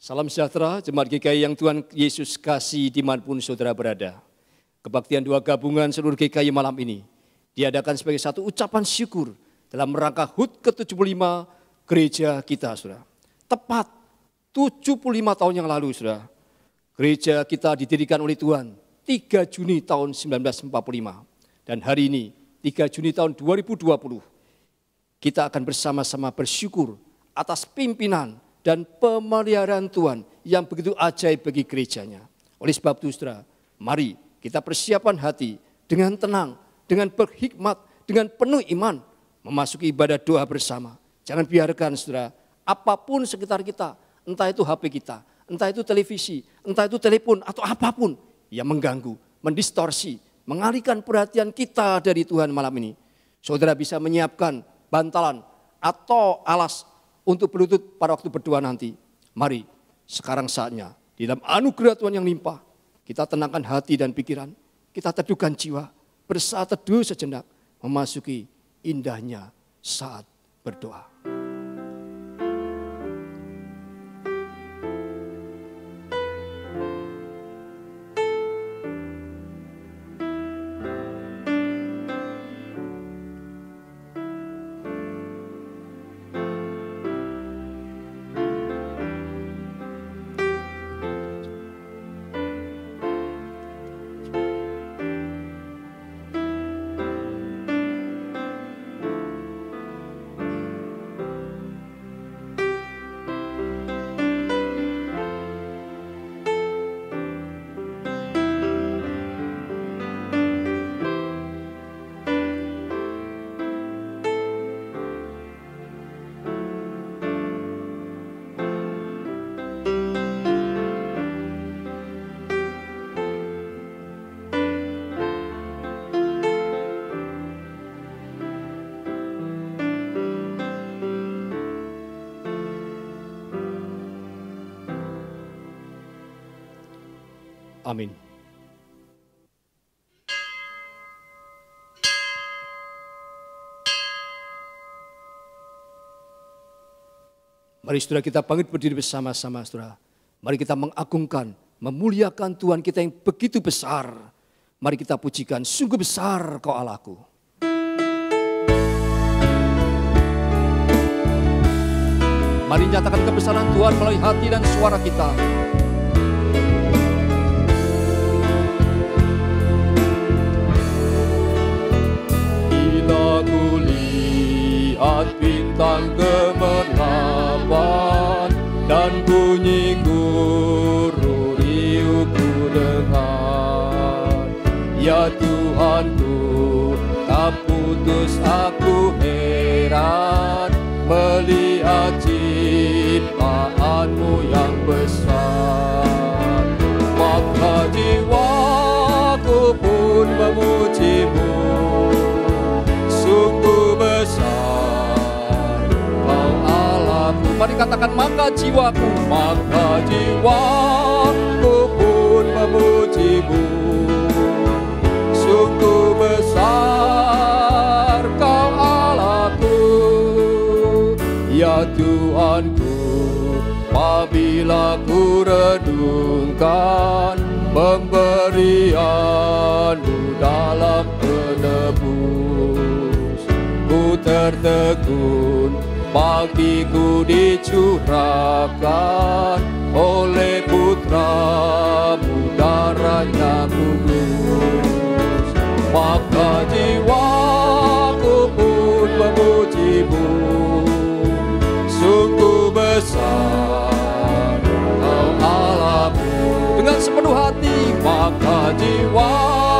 Salam sejahtera, jemaat GKI yang Tuhan Yesus kasih di mana pun saudara berada. Kebaktian dua gabungan seluruh GKI malam ini diadakan sebagai satu ucapan syukur dalam rangka HUT ke-75 gereja kita, saudara. Tepat 75 tahun yang lalu, saudara. Gereja kita didirikan oleh Tuhan 3 Juni tahun 1945. Dan hari ini, 3 Juni tahun 2020, kita akan bersama-sama bersyukur atas pimpinan dan pemeliharaan Tuhan yang begitu ajaib bagi gerejanya. Oleh sebab itu saudara, mari kita persiapan hati dengan tenang, dengan berhikmat, dengan penuh iman, memasuki ibadah doa bersama. Jangan biarkan saudara, apa pun sekitar kita, entah itu HP kita, entah itu televisi, entah itu telepon atau apa pun yang mengganggu, mendistorsi, mengalihkan perhatian kita dari Tuhan malam ini. Saudara bisa menyiapkan bantalan atau alas untuk berlutut pada waktu berdoa nanti. Mari sekarang saatnya di dalam anugerah Tuhan yang limpah kita tenangkan hati dan pikiran, kita teduhkan jiwa, bersaat teduh sejenak memasuki indahnya saat berdoa. Amin. Mari saudara kita bangkit berdiri bersama-sama saudara. Mari kita mengagungkan, memuliakan Tuhan kita yang begitu besar. Mari kita pujikan, sungguh besar kau Allahku. Mari nyatakan kebesaran Tuhan melalui hati dan suara kita. Bintang gemerlapan dan bunyi guru riuhku dengar. Ya Tuhanku, tak putus aku heran melihat ciptaanmu yang besar. Mari katakan maka jiwaku, maka jiwaku pun memujimu. Sungguh besar kau Allahku, ya Tuhanku. Apabila ku redungkan pemberianmu dalam penebus, ku tertegun bagiku dicurahkan oleh putramu darahnya kudus. Maka jiwaku pun memujimu. Sungguh besar kau Allahku dengan sepenuh hati maka jiwaku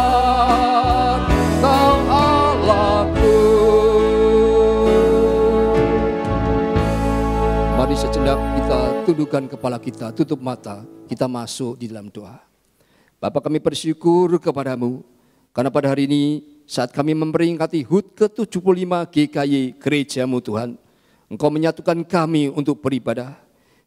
kita tundukkan kepala kita, tutup mata, kita masuk di dalam doa. Bapak kami bersyukur kepadamu, karena pada hari ini saat kami memperingati HUT ke-75 GKY gerejamu Tuhan, Engkau menyatukan kami untuk beribadah.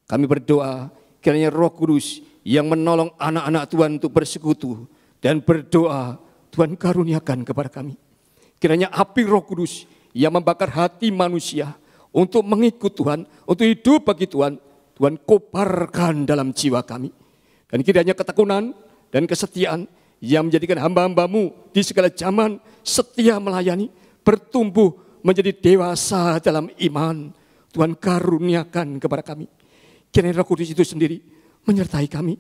Kami berdoa kiranya roh kudus yang menolong anak-anak Tuhan untuk bersekutu dan berdoa Tuhan karuniakan kepada kami. Kiranya api roh kudus yang membakar hati manusia untuk mengikut Tuhan, untuk hidup bagi Tuhan, Tuhan kobarkan dalam jiwa kami. Dan kiranya ketekunan dan kesetiaan yang menjadikan hamba-hambamu di segala zaman setia melayani, bertumbuh menjadi dewasa dalam iman. Tuhan karuniakan kepada kami. Kiranya roh kudus itu sendiri menyertai kami.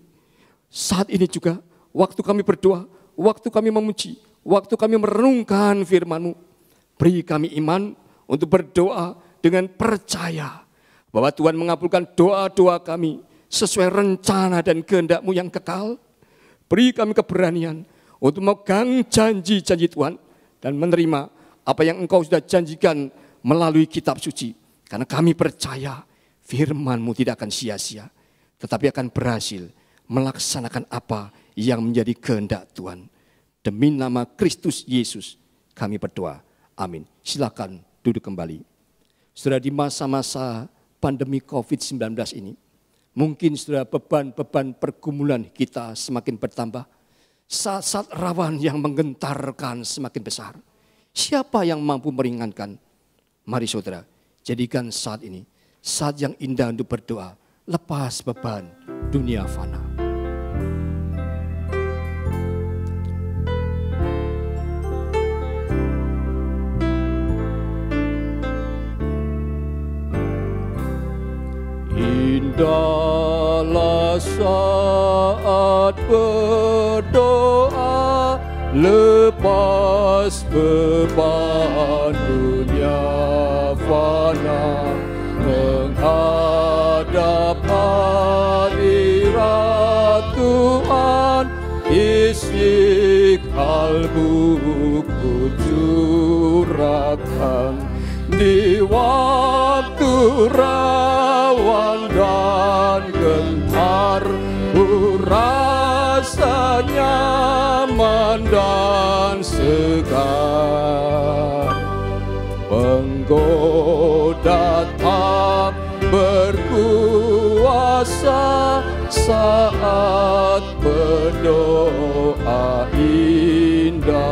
Saat ini juga waktu kami berdoa, waktu kami memuji, waktu kami merenungkan firman-Mu, beri kami iman untuk berdoa dengan percaya bahwa Tuhan mengabulkan doa-doa kami sesuai rencana dan kehendak-Mu yang kekal. Beri kami keberanian untuk memegang janji-janji Tuhan dan menerima apa yang Engkau sudah janjikan melalui kitab suci. Karena kami percaya firman-Mu tidak akan sia-sia, tetapi akan berhasil melaksanakan apa yang menjadi kehendak Tuhan. Demi nama Kristus Yesus kami berdoa. Amin. Silakan duduk kembali. Sudah di masa-masa pandemi COVID-19 ini, mungkin sudah beban-beban pergumulan kita semakin bertambah. Saat-saat rawan yang menggentarkan semakin besar. Siapa yang mampu meringankan? Mari saudara, jadikan saat ini saat yang indah untuk berdoa. Lepas beban dunia fana. Indahlah saat berdoa lepas beban dunia fana menghadap hadirat Tuhan isi kalbuku curahkan. Di waktu rawan dan gentar. Ku rasa nyaman dan segar. Penggoda tak berkuasa saat berdoa indahlah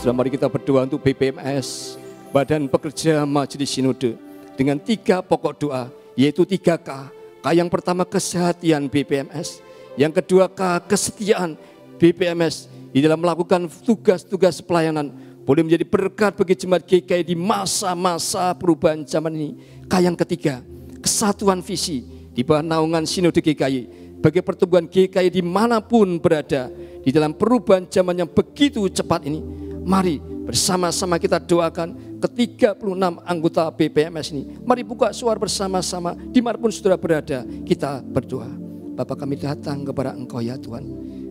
sudah mari kita berdoa untuk BPMS, Badan Pekerja Majelis Sinode, dengan tiga pokok doa, yaitu tiga K. K yang pertama kesehatan BPMS, yang kedua K kesetiaan BPMS di dalam melakukan tugas-tugas pelayanan boleh menjadi berkat bagi jemaat GKI di masa-masa perubahan zaman ini. K yang ketiga, kesatuan visi di bawah naungan Sinode GKI bagi pertumbuhan GKI di mana pun berada di dalam perubahan zaman yang begitu cepat ini Mari bersama-sama kita doakan ke-36 anggota BPMS ini. Mari buka suara bersama-sama di mana pun saudara berada. Kita berdoa. Bapak kami datang kepada Engkau ya Tuhan.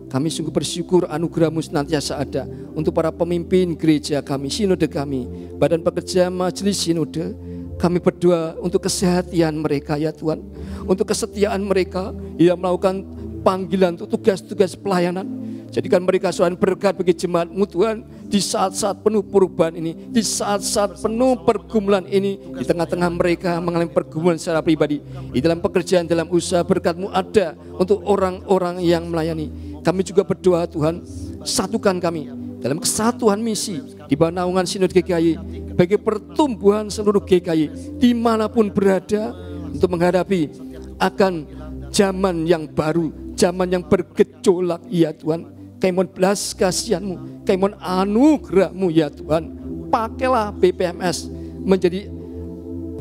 Kami sungguh bersyukur anugerahmu senantiasa ada untuk para pemimpin gereja kami, sinode kami, badan pekerja majelis sinode. Kami berdoa untuk kesehatan mereka ya Tuhan. Untuk kesetiaan mereka yang melakukan panggilan untuk tugas-tugas pelayanan. Jadikan mereka Tuhan berkat bagi jemaatmu Tuhan di saat-saat penuh perubahan ini, di saat-saat penuh pergumulan ini, di tengah-tengah mereka mengalami pergumulan secara pribadi, di dalam pekerjaan, dalam usaha berkatmu ada untuk orang-orang yang melayani. Kami juga berdoa Tuhan, satukan kami dalam kesatuan misi di bawah naungan Sinod GKI bagi pertumbuhan seluruh GKI di mana pun berada untuk menghadapi akan zaman yang baru, zaman yang bergejolak ya Tuhan Kami mohon belas kasihanmu, kami mohon anugerahmu ya Tuhan. Pakailah BPMS menjadi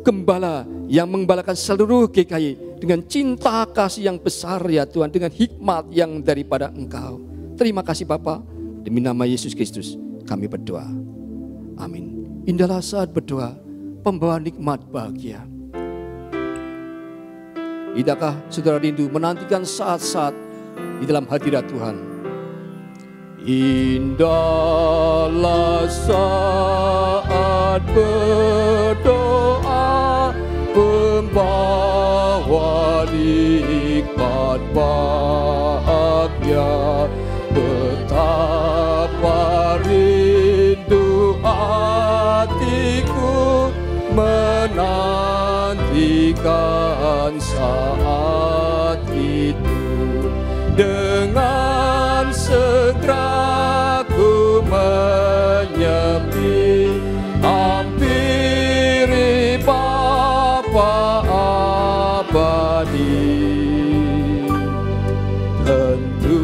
gembala yang mengembalakan seluruh GKI dengan cinta kasih yang besar ya Tuhan, dengan hikmat yang daripada Engkau. Terima kasih Bapa, demi nama Yesus Kristus kami berdoa. Amin. Indahlah saat berdoa, pembawa nikmat bahagia. Tidakkah saudara rindu menantikan saat-saat di dalam hadirat Tuhan? Indahlah saat berdoa membawa nikmat bahagia segera ku menyepi hampiri Bapa abadi. Tentu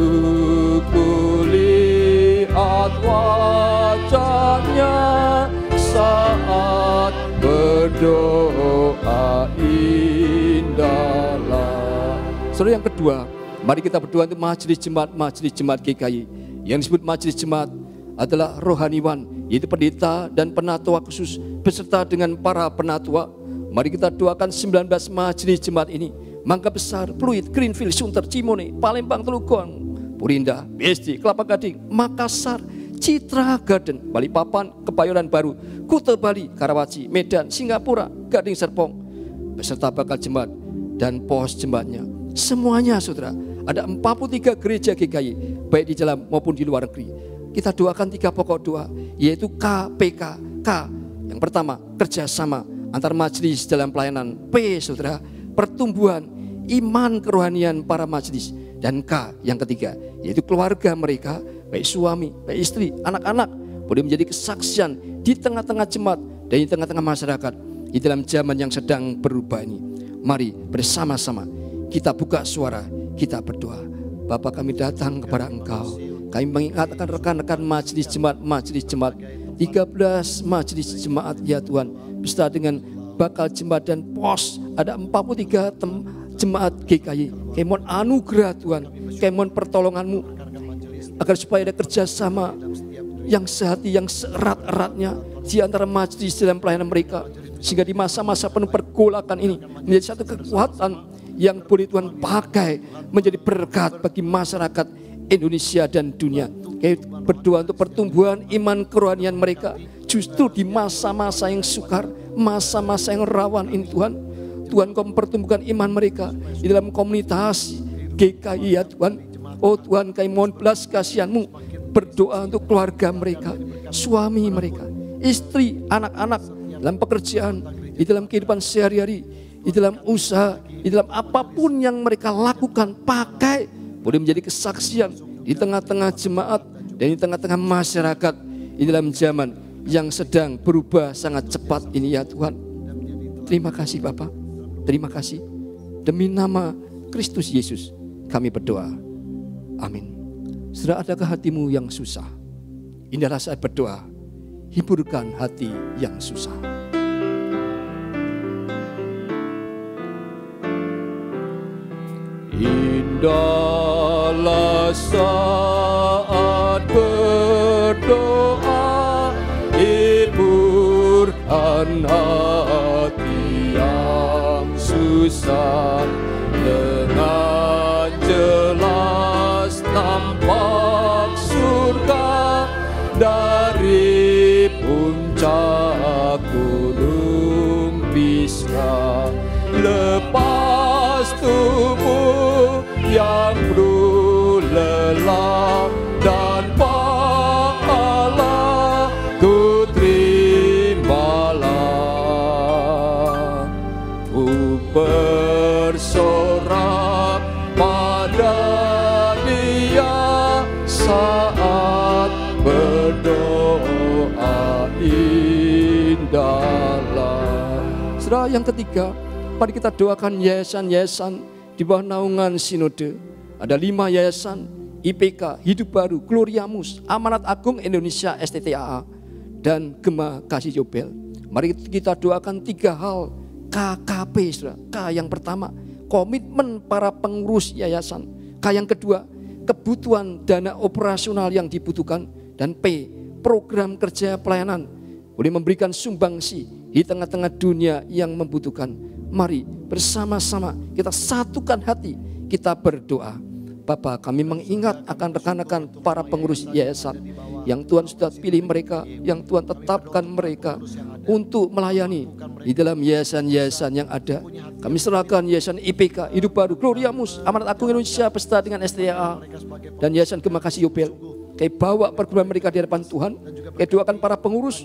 kulihat wajahnya saat berdoa indahlah. Saudara yang kedua, mari kita berdoa untuk majelis jemaat, majelis jemaat GKI. Yang disebut majelis jemaat adalah rohaniwan, yaitu pendeta dan penatua khusus beserta dengan para penatua. Mari kita doakan 19 majelis jemaat ini. Mangga Besar, Pluit, Greenfield, Sunter, Cimone, Palembang, Telukong, Purinda, BSD, Kelapa Gading, Makassar, Citra Garden, Balikpapan, Kebayoran Baru, Kuta Bali, Karawaci, Medan, Singapura, Gading Serpong, beserta bakal jemaat dan pos jemaatnya. Semuanya saudara, ada 43 gereja GKI, baik di dalam maupun di luar negeri. Kita doakan tiga pokok doa, yaitu KPK. K, yang pertama, kerjasama antar majelis dalam pelayanan. P, saudara, pertumbuhan iman kerohanian para majelis. Dan K, yang ketiga, yaitu keluarga mereka, baik suami, baik istri, anak-anak, boleh menjadi kesaksian di tengah-tengah jemaat dan di tengah-tengah masyarakat di dalam zaman yang sedang berubah ini. Mari bersama-sama kita buka suara, kita berdoa. Bapak kami datang kepada Engkau. Kami mengingatkan rekan-rekan majelis jemaat, majelis jemaat, 13 majelis jemaat ya Tuhan, beserta dengan bakal jemaat dan pos ada 43 tem jemaat GKI. Mohon anugerah Tuhan, mohon pertolonganmu agar supaya ada kerjasama yang sehati, yang seerat-eratnya di antara majelis dalam pelayanan mereka. Sehingga di masa-masa penuh pergolakan ini menjadi satu kekuatan yang boleh Tuhan pakai menjadi berkat bagi masyarakat Indonesia dan dunia. Kami berdoa untuk pertumbuhan iman kerohanian mereka justru di masa-masa yang sukar, masa-masa yang rawan ini Tuhan. Tuhan kau mempertumbuhkan iman mereka di dalam komunitas GKI ya Tuhan. Oh Tuhan kami mohon belas kasihanmu berdoa untuk keluarga mereka, suami mereka, istri, anak-anak dalam pekerjaan, di dalam kehidupan sehari-hari, di dalam usaha, di dalam apa pun yang mereka lakukan, pakai boleh menjadi kesaksian di tengah-tengah jemaat dan di tengah-tengah masyarakat di dalam zaman yang sedang berubah sangat cepat ini ya Tuhan. Terima kasih Bapak. Terima kasih. Demi nama Kristus Yesus kami berdoa. Amin. Sudah adakah hatimu yang susah? Inilah saat berdoa. Hiburkan hati yang susah. Indahlah saat berdoa hiburkan hati yang susah Saudara yang ketiga, mari kita doakan yayasan-yayasan di bawah naungan sinode. Ada lima yayasan, IPK, Hidup Baru, Gloriamus, Amanat Agung Indonesia STTAA, dan Gema Kasih Yobel. Mari kita doakan tiga hal KKP, saudara. K yang pertama, komitmen para pengurus yayasan. K yang kedua, kebutuhan dana operasional yang dibutuhkan. Dan P, program kerja pelayanan. Boleh memberikan sumbangsi di tengah-tengah dunia yang membutuhkan. Mari bersama-sama kita satukan hati, kita berdoa. Bapak kami mengingat akan rekan-rekan para pengurus yayasan yang Tuhan sudah pilih mereka, yang Tuhan tetapkan mereka untuk melayani di dalam yayasan-yayasan yang ada. Kami serahkan yayasan IPK, Hidup Baru, Gloriamus, Amanat Agung Indonesia beserta dengan STA dan yayasan Kemakasih Yobel. Kami bawa perguruan mereka di hadapan Tuhan. Kami doakan para pengurus,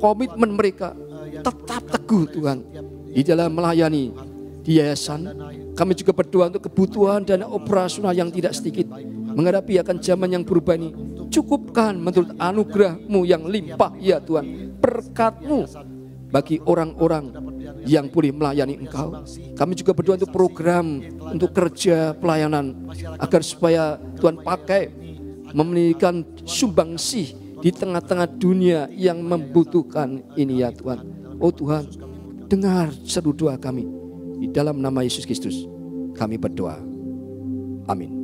komitmen mereka tetap teguh Tuhan di dalam melayani di yayasan. Kami juga berdoa untuk kebutuhan dana operasional yang tidak sedikit menghadapi akan zaman yang berubah ini. Cukupkan menurut anugerahmu yang limpah ya Tuhan. Berkatmu bagi orang-orang yang boleh melayani Engkau. Kami juga berdoa untuk program, untuk kerja pelayanan, agar supaya Tuhan pakai memberikan sumbangsih di tengah-tengah dunia yang membutuhkan ini ya Tuhan. Oh Tuhan, dengar seru doa kami. Di dalam nama Yesus Kristus kami berdoa. Amin.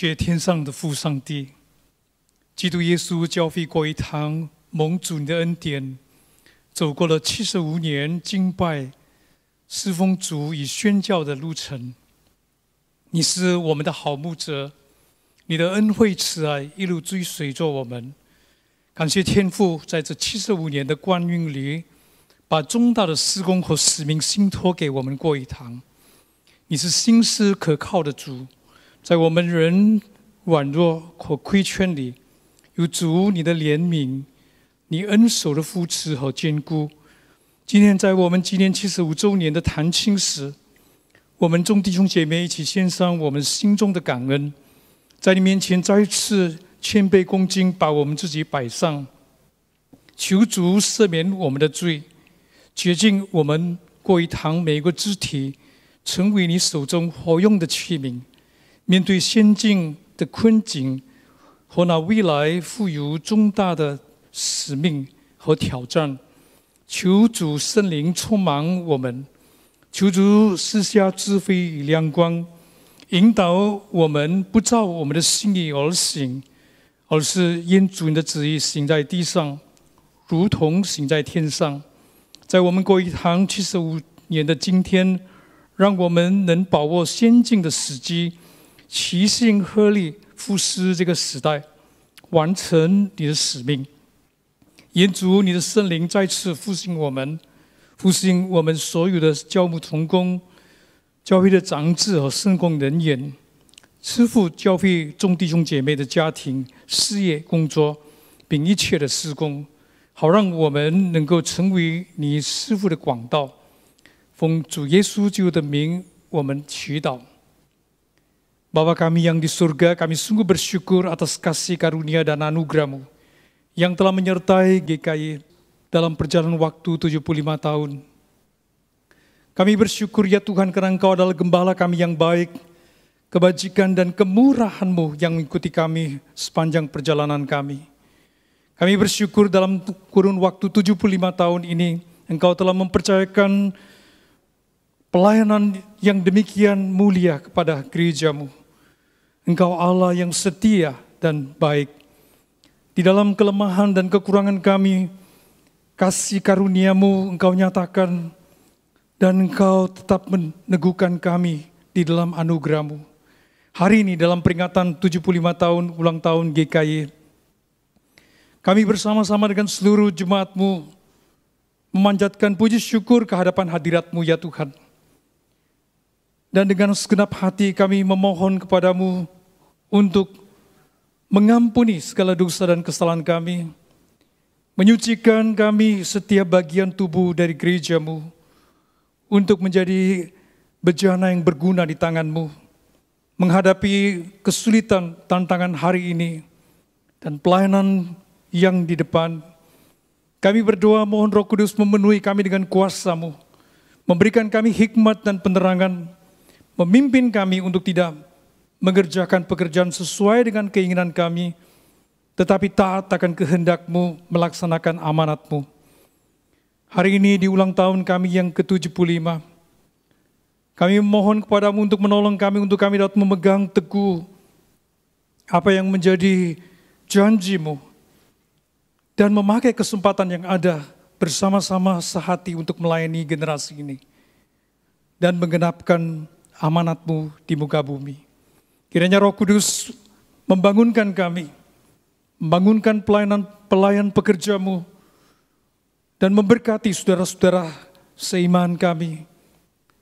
谢天上的父上帝，基督耶稣教会过一堂蒙主你的恩典，走过了七十五年敬拜、侍奉主与宣教的路程。你是我们的好牧者，你的恩惠慈爱一路追随着我们。感谢天父在这七十五年的光阴里，把重大的施工和使命信托给我们过一堂。你是心思可靠的主，在我们人软弱和亏欠里，有主你的怜悯，你恩手的扶持和坚固。今天在我们纪念七十五周年的谈亲时，我们众弟兄姐妹一起献上我们心中的感恩，在你面前再次谦卑恭敬，把我们自己摆上，求主赦免我们的罪，洁净我们过一堂每一个肢体，成为你手中活用的器皿。面对先进的困境和那未来富有重大的使命和挑战。求主圣灵充满我们，求主施下智慧与亮光，引导我们不照我们的心意而行，而是因主的旨意行在地上，如同行在天上。在我们过一堂七十五年的今天，让我们能把握先进的时机，齐心合力复兴这个时代，完成你的使命。愿主你的圣灵再次复兴我们，复兴我们所有的教牧同工、教会的长子和圣工人员，师傅教会众弟兄姐妹的家庭、事业、工作，并一切的施工，好让我们能够成为你师傅的广道。奉主耶稣基督的名，我们祈祷。Bapa kami yang di surga, kami sungguh bersyukur atas kasih karunia dan anugerahmu. yang telah menyertai GKI dalam perjalanan waktu 75 tahun. Kami bersyukur ya Tuhan karena Engkau adalah gembala kami yang baik, kebajikan dan kemurahan-Mu yang mengikuti kami sepanjang perjalanan kami. Kami bersyukur dalam kurun waktu 75 tahun ini Engkau telah mempercayakan pelayanan yang demikian mulia kepada gerejamu. Engkau Allah yang setia dan baik. Di dalam kelemahan dan kekurangan kami, kasih karuniamu engkau nyatakan, dan engkau tetap meneguhkan kami di dalam anugerahmu. Hari ini dalam peringatan 75 tahun ulang tahun GKI, kami bersama-sama dengan seluruh jemaatmu memanjatkan puji syukur kehadapan hadiratmu ya Tuhan. Dan dengan segenap hati kami memohon kepadamu untuk mengampuni segala dosa dan kesalahan kami, menyucikan kami setiap bagian tubuh dari gerejamu untuk menjadi bejana yang berguna di tanganmu, menghadapi kesulitan tantangan hari ini dan pelayanan yang di depan. Kami berdoa mohon roh kudus memenuhi kami dengan kuasamu, memberikan kami hikmat dan penerangan, memimpin kami untuk tidak mengerjakan pekerjaan sesuai dengan keinginan kami, tetapi taat akan kehendakmu melaksanakan amanatmu. Hari ini di ulang tahun kami yang ke-75, kami mohon kepadamu untuk menolong kami, untuk kami dapat memegang teguh apa yang menjadi janjimu, dan memakai kesempatan yang ada bersama-sama sehati untuk melayani generasi ini, dan menggenapkan amanatmu di muka bumi. Kiranya Roh Kudus membangunkan kami, membangunkan pelayanan pelayan pekerjamu, dan memberkati saudara-saudara seiman kami,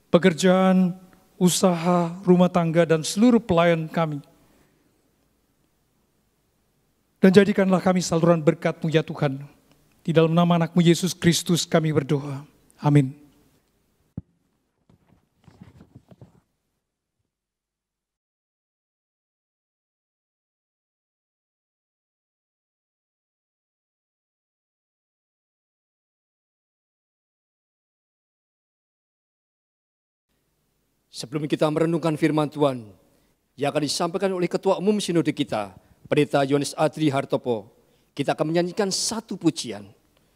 pekerjaan, usaha, rumah tangga, dan seluruh pelayan kami. Dan jadikanlah kami saluran berkatmu ya Tuhan. Di dalam nama anakmu Yesus Kristus kami berdoa. Amin. Sebelum kita merenungkan firman Tuhan yang akan disampaikan oleh Ketua Umum Sinode kita, Pendeta Yohanes Adri Hartopo, kita akan menyanyikan satu pujian.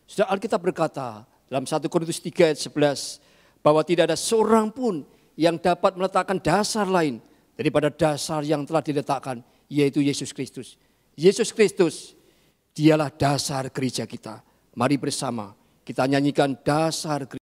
Sudah Alkitab berkata dalam 1 Korintus 3 ayat 11 bahwa tidak ada seorang pun yang dapat meletakkan dasar lain daripada dasar yang telah diletakkan yaitu Yesus Kristus. Yesus Kristus dialah dasar gereja kita. Mari bersama kita nyanyikan dasar gereja.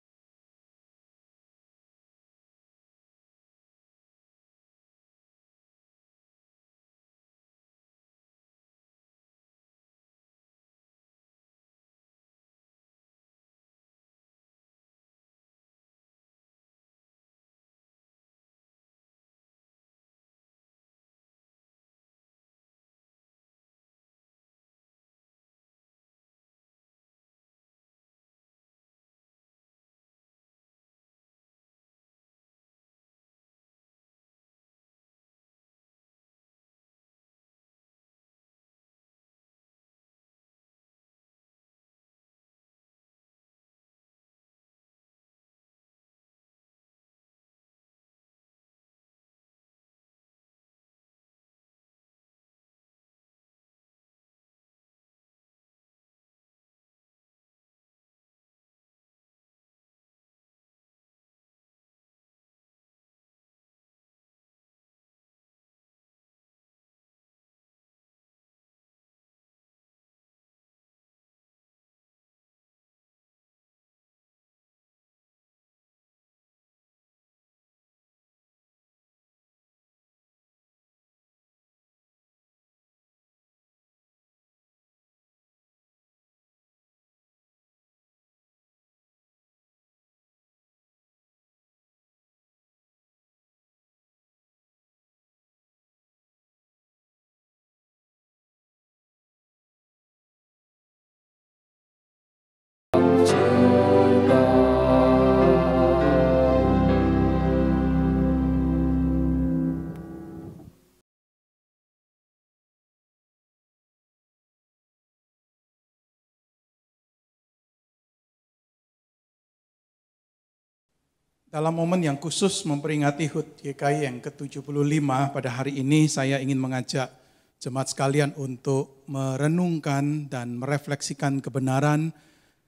Dalam momen yang khusus memperingati HUT GKI yang ke-75 pada hari ini saya ingin mengajak jemaat sekalian untuk merenungkan dan merefleksikan kebenaran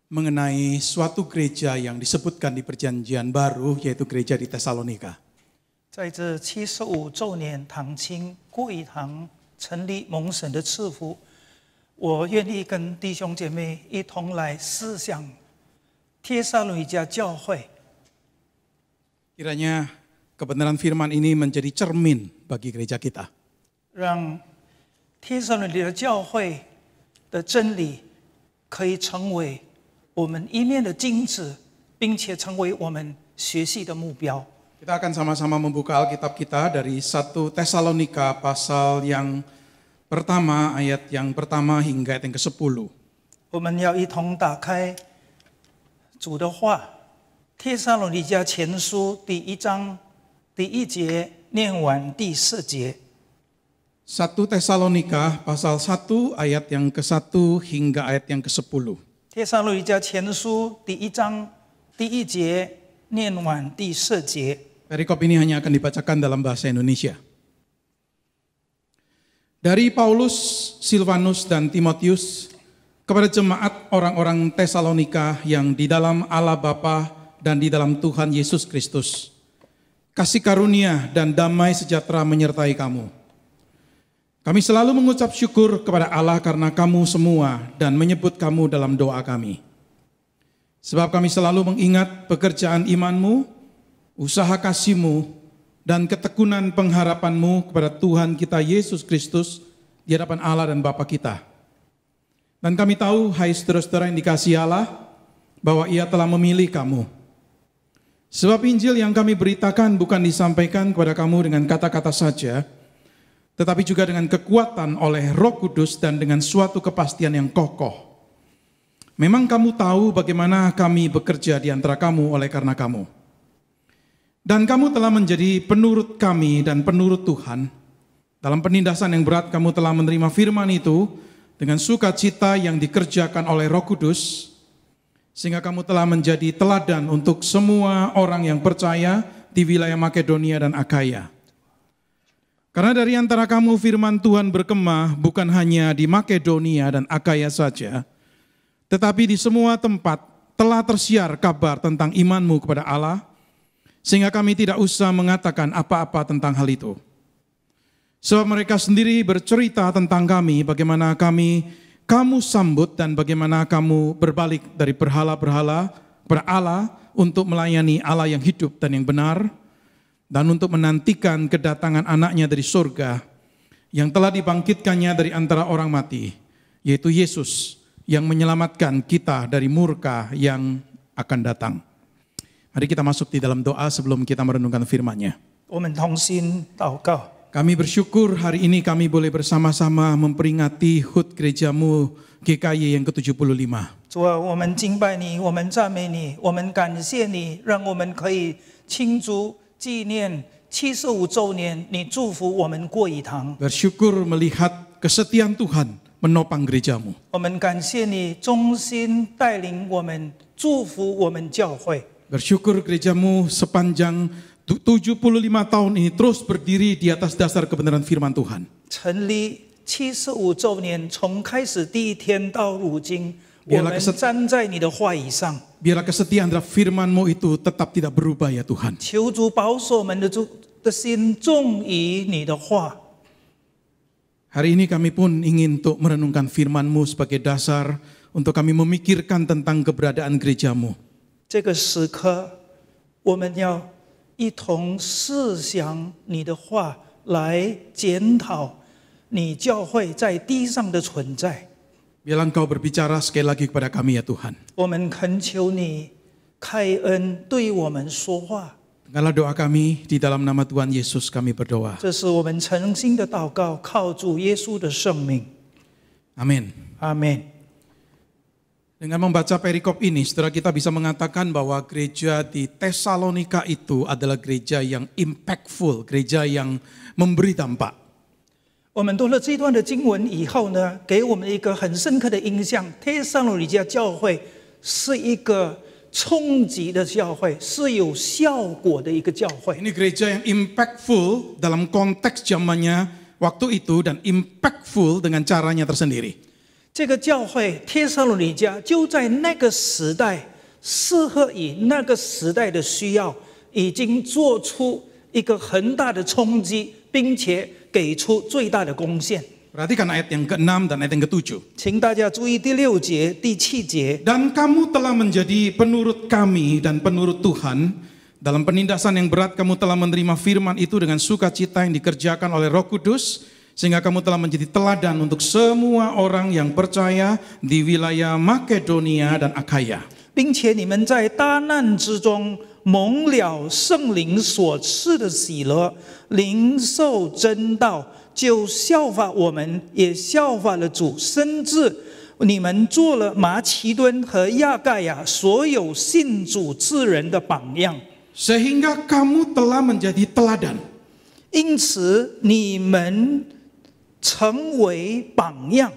mengenai suatu gereja yang disebutkan di perjanjian baru yaitu gereja di Tesalonika. 在这七十五周年堂庆贵堂成立蒙神的赐福，我愿意跟弟兄姐妹一同来思想帖撒罗尼迦教会。 Kiranya kebenaran firman ini menjadi cermin bagi gereja kita. 让帖撒罗尼迦教会的真理可以成为我们一面的镜子，并且成为我们学习的目标。 Kita akan sama-sama membuka Alkitab kita dari 1 Tesalonika pasal yang pertama ayat yang pertama hingga ayat yang ke-10. 我们要一同打开主的话，《 帖撒罗尼迦前书》第一章第一节念完第四节。 1 Tesalonika pasal 1 ayat yang ke-1 hingga ayat yang ke-10. 《帖撒罗尼迦前书》第一章第一节念完第四节。 Perikop ini hanya akan dibacakan dalam bahasa Indonesia. Dari Paulus, Silvanus, dan Timotius kepada jemaat orang-orang Tesalonika yang di dalam Allah Bapa dan di dalam Tuhan Yesus Kristus. Kasih karunia dan damai sejahtera menyertai kamu. Kami selalu mengucap syukur kepada Allah karena kamu semua dan menyebut kamu dalam doa kami. Sebab kami selalu mengingat pekerjaan imanmu, usaha kasihmu, dan ketekunan pengharapanmu kepada Tuhan kita Yesus Kristus di hadapan Allah dan Bapa kita. Dan kami tahu, hai saudara-saudara yang dikasihi Allah, bahwa ia telah memilih kamu. Sebab Injil yang kami beritakan bukan disampaikan kepada kamu dengan kata-kata saja, tetapi juga dengan kekuatan oleh roh kudus dan dengan suatu kepastian yang kokoh. Memang kamu tahu bagaimana kami bekerja di antara kamu oleh karena kamu. Dan kamu telah menjadi penurut kami dan penurut Tuhan. Dalam penindasan yang berat kamu telah menerima firman itu dengan sukacita yang dikerjakan oleh Roh Kudus sehingga kamu telah menjadi teladan untuk semua orang yang percaya di wilayah Makedonia dan Akaya. Karena dari antara kamu firman Tuhan berkemah bukan hanya di Makedonia dan Akaya saja, tetapi di semua tempat telah tersiar kabar tentang imanmu kepada Allah, sehingga kami tidak usah mengatakan apa-apa tentang hal itu. Sebab mereka sendiri bercerita tentang kami, bagaimana kami kamu sambut dan bagaimana kamu berbalik dari berhala-berhala kepada Allah untuk melayani Allah yang hidup dan yang benar, dan untuk menantikan kedatangan anaknya dari surga yang telah dibangkitkannya dari antara orang mati, yaitu Yesus yang menyelamatkan kita dari murka yang akan datang. Mari kita masuk di dalam doa sebelum kita merenungkan firman-Nya. 我们同心祷告。 Kami bersyukur hari ini kami boleh bersama-sama memperingati HUT gerejamu GKY yang ke-75. 主啊，我们敬拜你，我们赞美你，我们感谢你，让我们可以庆祝纪念七十五周年，你祝福我们过一堂。 Bersyukur melihat kesetiaan Tuhan menopang gerejamu. 我们感谢你忠心带领我们，祝福我们教会。 Bersyukur gerejamu sepanjang tu- 75 tahun ini terus berdiri di atas dasar kebenaran firman Tuhan. 成立七十五周年，从开始第一天到如今，我 Biarlah 们 keset- 站在你的话语上， Biarlah kesetiaan terhadap firman-Mu itu tetap tidak berubah ya Tuhan. 求主保守我们的主的心重于你的话。 Hari ini kami pun ingin untuk merenungkan firman-Mu sebagai dasar untuk kami memikirkan tentang keberadaan gerejamu. 这个时刻，我们要 一同思想你的话，来检讨你教会在地上的存在。 Biarlah Engkau berbicara sekali lagi kepada kami ya Tuhan. 我们恳求你开恩对我们说话， Dengarlah doa kami di dalam nama Tuhan Yesus kami berdoa. 这是我们诚心的祷告，靠主耶稣的圣名， Amin. 阿门。 Dengan membaca perikop ini, saudara kita bisa mengatakan bahwa gereja di Tesalonika itu adalah gereja yang impactful, gereja yang memberi dampak. 我们读了这段的经文以后呢，给我们一个很深刻的印象：帖撒罗尼迦教会是一个 冲击的教会，是有效果的一个教会。 Ini gereja yang impactful dalam konteks zamannya waktu itu dan impactful dengan caranya tersendiri. 这个教会帖撒罗尼迦就在那个时代，适合以那个时代的需要，已经做出一个很大的冲击，并且给出最大的贡献。Perhatikan ayat yang ke-6 dan ayat yang ke-7. 请大家注意第六节、第七节。Dan kamu telah menjadi penurut kami dan penurut Tuhan. Dalam penindasan yang berat kamu telah menerima firman itu dengan sukacita yang dikerjakan oleh roh kudus. Sehingga kamu telah menjadi teladan untuk semua orang yang percaya di wilayah Makedonia dan Akaya. 并且你们在大难之中蒙了圣灵所赐的喜乐，领受真道，就效法我们，也效法了主，甚至你们做了马其顿和亚盖亚所有信主之人的榜样。 Sehingga kamu telah menjadi teladan. 因此，你们 成为榜样。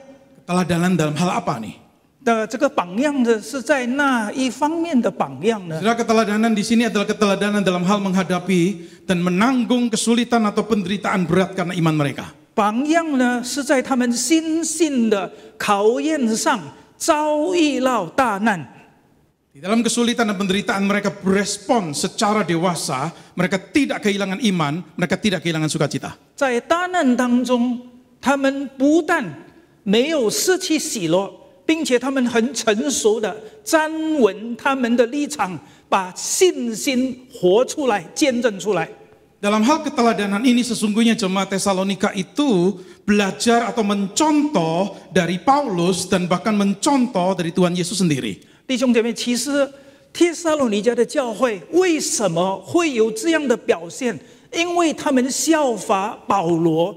Teladanan dalam hal apa nih? 的这个榜样的是在那一方面的榜样呢？ Saudara keteladanan di sini adalah keteladanan dalam hal menghadapi dan menanggung kesulitan atau penderitaan berat karena iman mereka. 榜样呢是在他们心性的考验上遭遇到大难， Di dalam kesulitan dan penderitaan mereka berespon secara dewasa, mereka tidak kehilangan iman, mereka tidak kehilangan sukacita. 在大难当中， 他们不但没有失去喜乐，并且他们很成熟的站稳他们的立场，把信心活出来、见证出来。Dalam hal keteladanan ini sesungguhnya jemaat Tesalonika itu belajar atau mencontoh dari Paulus dan bahkan mencontoh dari Tuhan Yesus sendiri. 弟兄姐妹，其实帖撒罗尼迦的教会为什么会有这样的表现？因为他们效法保罗，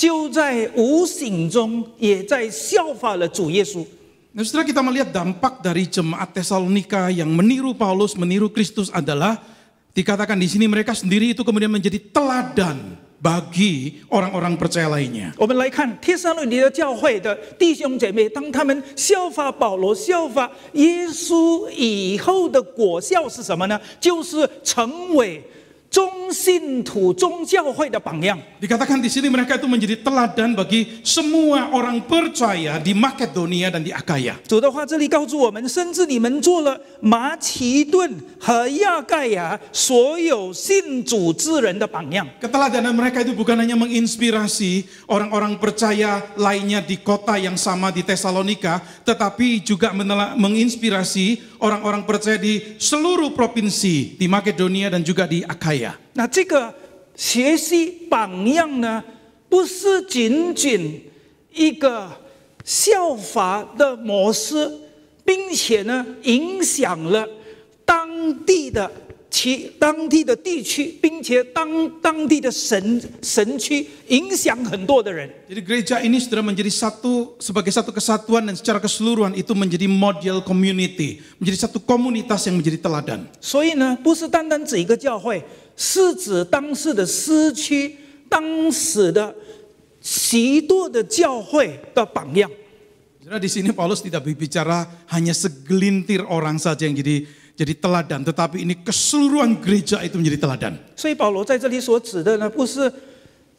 就在无形中也在效法了主耶稣。Nah, setelah kita melihat dampak dari jemaat Tesalonika yang meniru Paulus, meniru Kristus adalah dikatakan di sini mereka sendiri itu kemudian menjadi teladan bagi orang-orang percaya lainnya. 我们来看帖撒罗尼迦教会的弟兄姐妹，当他们效法保罗、效法耶稣以后的果效是什么呢？就是成为 中信徒、中教会的榜样。 Dikatakan di sini mereka itu menjadi teladan bagi semua orang percaya di Makedonia dan di Akaya. 主的话这里告诉我们，甚至你们做了马其顿和亚盖亚所有信主之人的榜样。 Keteladanan mereka itu bukan hanya menginspirasi orang-orang percaya lainnya di kota yang sama di Tesalonika, tetapi juga menela- menginspirasi orang-orang percaya di seluruh provinsi di Makedonia dan juga di Akaya. 那这个学习榜样呢，不是仅仅一个效法的模式，并且呢，影响了当地的其当地的地区，并且当当地的神神区，影响很多的人。Jadi gereja ini sudah menjadi satu sebagai satu kesatuan dan secara keseluruhan itu menjadi model community, menjadi satu komunitas yang menjadi teladan. 所以呢，不是单单指一个教会，是指当时的市区、当时的许多的教会的榜样。Saudara di sini Paulus tidak berbicara hanya segelintir orang saja yang jadi jadi teladan, tetapi ini keseluruhan gereja itu menjadi teladan. 所以保罗在这里所指的呢，不是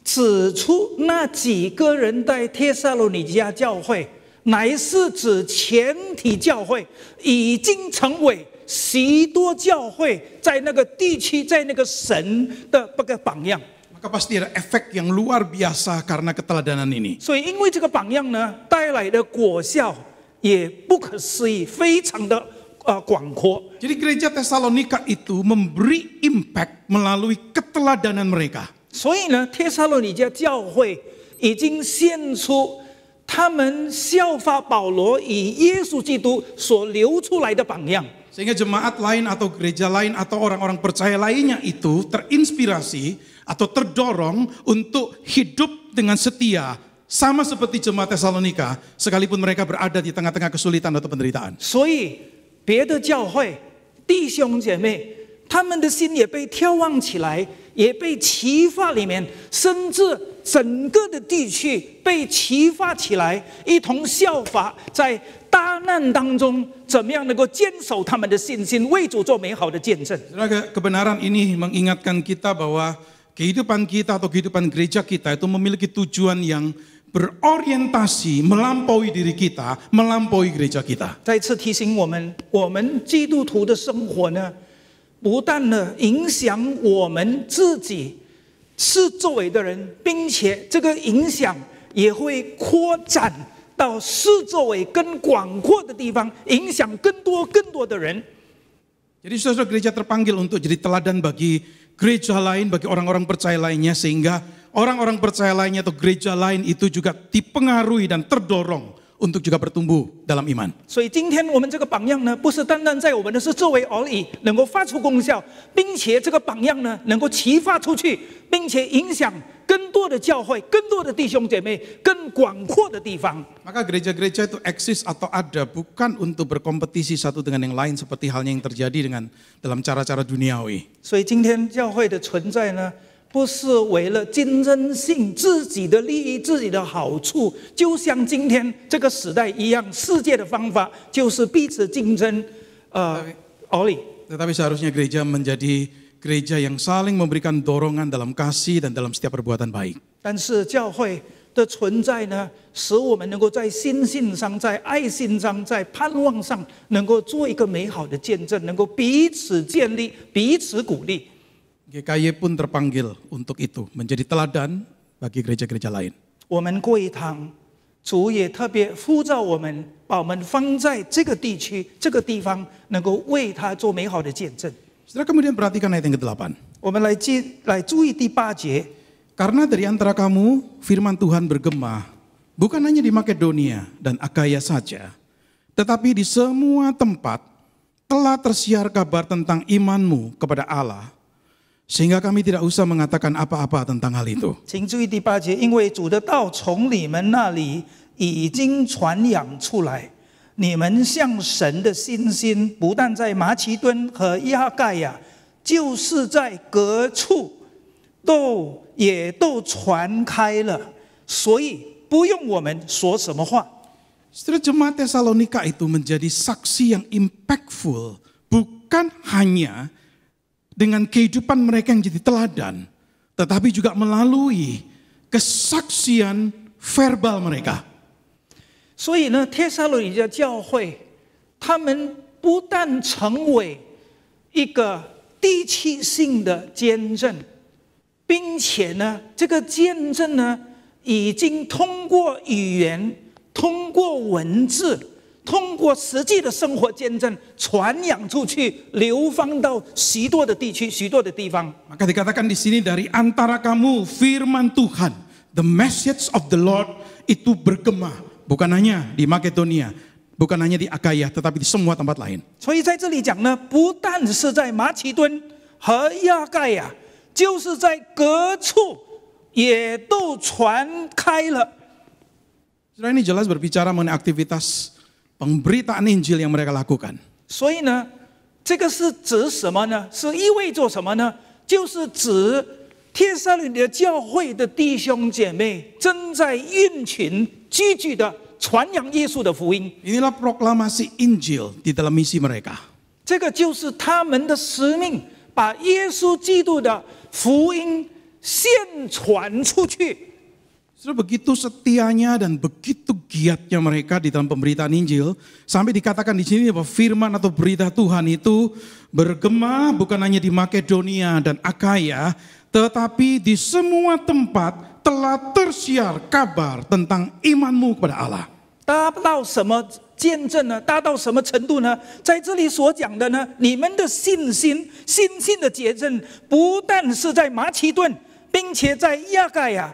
指出那几个人在帖撒罗尼迦教会，乃是指全体教会已经成为许多教会在那个地区、在那个神的这个榜样。maka pasti ada efek yang luar biasa karena keteladanan ini. 所以因为这个榜样呢，带来的果效也不可思议，非常的呃广阔。Jadi gereja Tesalonika itu memberi impact melalui keteladanan mereka. 所以呢，帖撒罗尼迦教会已经献出他们效法保罗以耶稣基督所流出来的榜样。Sehingga jemaat lain atau gereja lain atau orang-orang percaya lainnya itu terinspirasi atau terdorong untuk hidup dengan setia sama seperti jemaat Tesalonika sekalipun mereka berada di tengah-tengah kesulitan atau penderitaan. 所以别的教会弟兄姐妹，他们的心也被眺望起来，也被启发里面，甚至 整个的地区被启发起来，一同效法在大难当中怎么样能够坚守他们的信心，为主做美好的见证。Saudara, ke- kebenaran ini mengingatkan kita bahwa kehidupan kita atau kehidupan gereja kita itu memiliki tujuan yang berorientasi melampaui diri kita, melampaui gereja kita. 再次提醒我们，我们基督徒的生活呢，不但呢影响我们自己 是周围的人，并且这个影响也会扩展到四周围更广阔的地方，影响更多更多的人。 Jadi saudara gereja terpanggil untuk jadi teladan bagi gereja lain, bagi orang-orang percaya lainnya sehingga orang-orang percaya lainnya atau gereja lain itu juga dipengaruhi dan terdorong untuk juga bertumbuh dalam iman. 所以今天我们这个榜样呢，不是单单在我们的是周围而已，能够发出功效，并且这个榜样呢，能够启发出去，并且影响更多的教会、更多的弟兄姐妹、更广阔的地方。 Maka gereja-gereja itu eksis atau ada bukan untuk berkompetisi satu dengan yang lain seperti halnya yang terjadi dengan dalam cara-cara duniawi. 所以今天教会的存在呢， 不是为了竞争性、自己的利益、自己的好处，就像今天这个时代一样，世界的方法就是彼此竞争。呃，，Oli。Tetapi seharusnya gereja menjadi gereja yang saling memberikan dorongan dalam kasih dan dalam setiap perbuatan baik. 但是教会的存在呢，使我们能够在心性上、在爱心上、在盼望上，能够做一个美好的见证，能够彼此建立、彼此鼓励。GKY pun terpanggil untuk itu, menjadi teladan bagi gereja-gereja lain. 我们贵堂主也特别呼召我们，把我们放在这个地区、这个地方，能够为他做美好的见证。 Setelah kemudian perhatikan ayat yang ke-8. 我们来记来注意第八节， Karena dari antara kamu firman Tuhan bergema, bukan hanya di Makedonia dan Akaya saja, tetapi di semua tempat telah tersiar kabar tentang imanmu kepada Allah, sehingga kami tidak usah mengatakan apa-apa tentang hal itu. 请注意第八节，因为主的道从你们那里已经传扬出来，你们向神的信心不但在马其顿和亚盖亚，就是在各处都也都传开了，所以不用我们说什么话。 Setelah jemaat Tesalonika itu menjadi saksi yang impactful, bukan hanya dengan kehidupan mereka yang jadi teladan, tetapi juga melalui kesaksian verbal mereka. 所以呢，帖撒罗尼迦教会，他们不但成为一个地区性的见证，并且呢，这个见证呢，已经通过语言、通过文字、通过实际的生活见证传扬出去，流放到许多的地区、许多的地方。 Maka dikatakan di sini dari antara kamu firman Tuhan, the message of the Lord itu bergema, bukan hanya di Makedonia, bukan hanya di Akaya, tetapi di semua tempat lain. 所以在这里讲呢，不但是在马其顿和亚盖亚，就是在各处也都传开了。 Saudara ini jelas berbicara mengenai aktivitas pemberitaan Injil yang mereka lakukan. 所以呢，这个是指什么呢？是意味着什么呢？就是指帖撒罗尼迦教会的弟兄姐妹正在运群聚集的传扬耶稣的福音。 Inilah proklamasi Injil di dalam misi mereka. 这个就是他们的使命，把耶稣基督的福音宣传出去。 Sudah begitu setianya dan begitu giatnya mereka di dalam pemberitaan Injil sampai dikatakan di sini bahwa firman atau berita Tuhan itu bergema bukan hanya di Makedonia dan Akaya, tetapi di semua tempat telah tersiar kabar tentang imanmu kepada Allah. 达到什么见证呢？达到什么程度呢？在这里所讲的呢，你们的信心、信心的结证，不但是在马其顿，并且在亚盖亚，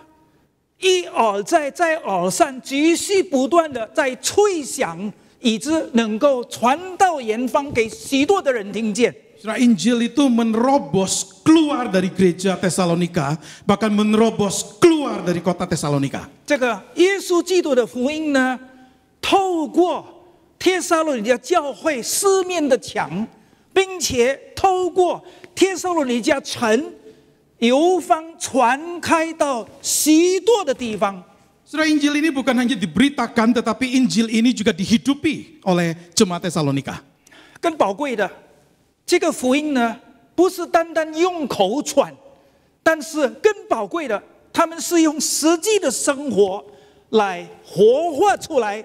一而再，再而三继续不断的在吹响，以致能够传到远方，给许多的人听见。Saudara Injil itu menerobos keluar dari gereja Tesalonika, bahkan menerobos keluar dari kota Tesalonika. 这个耶稣基督的福音呢，透过帖撒罗尼迦教会四面的墙，并且透过帖撒罗尼迦城流芳传开到许多的地方。 Saudara Injil ini bukan hanya diberitakan, tetapi Injil ini juga dihidupi oleh jemaat Tesalonika. 更宝贵的，这个福音呢，不是单单用口传，但是更宝贵的，他们是用实际的生活来活化出来，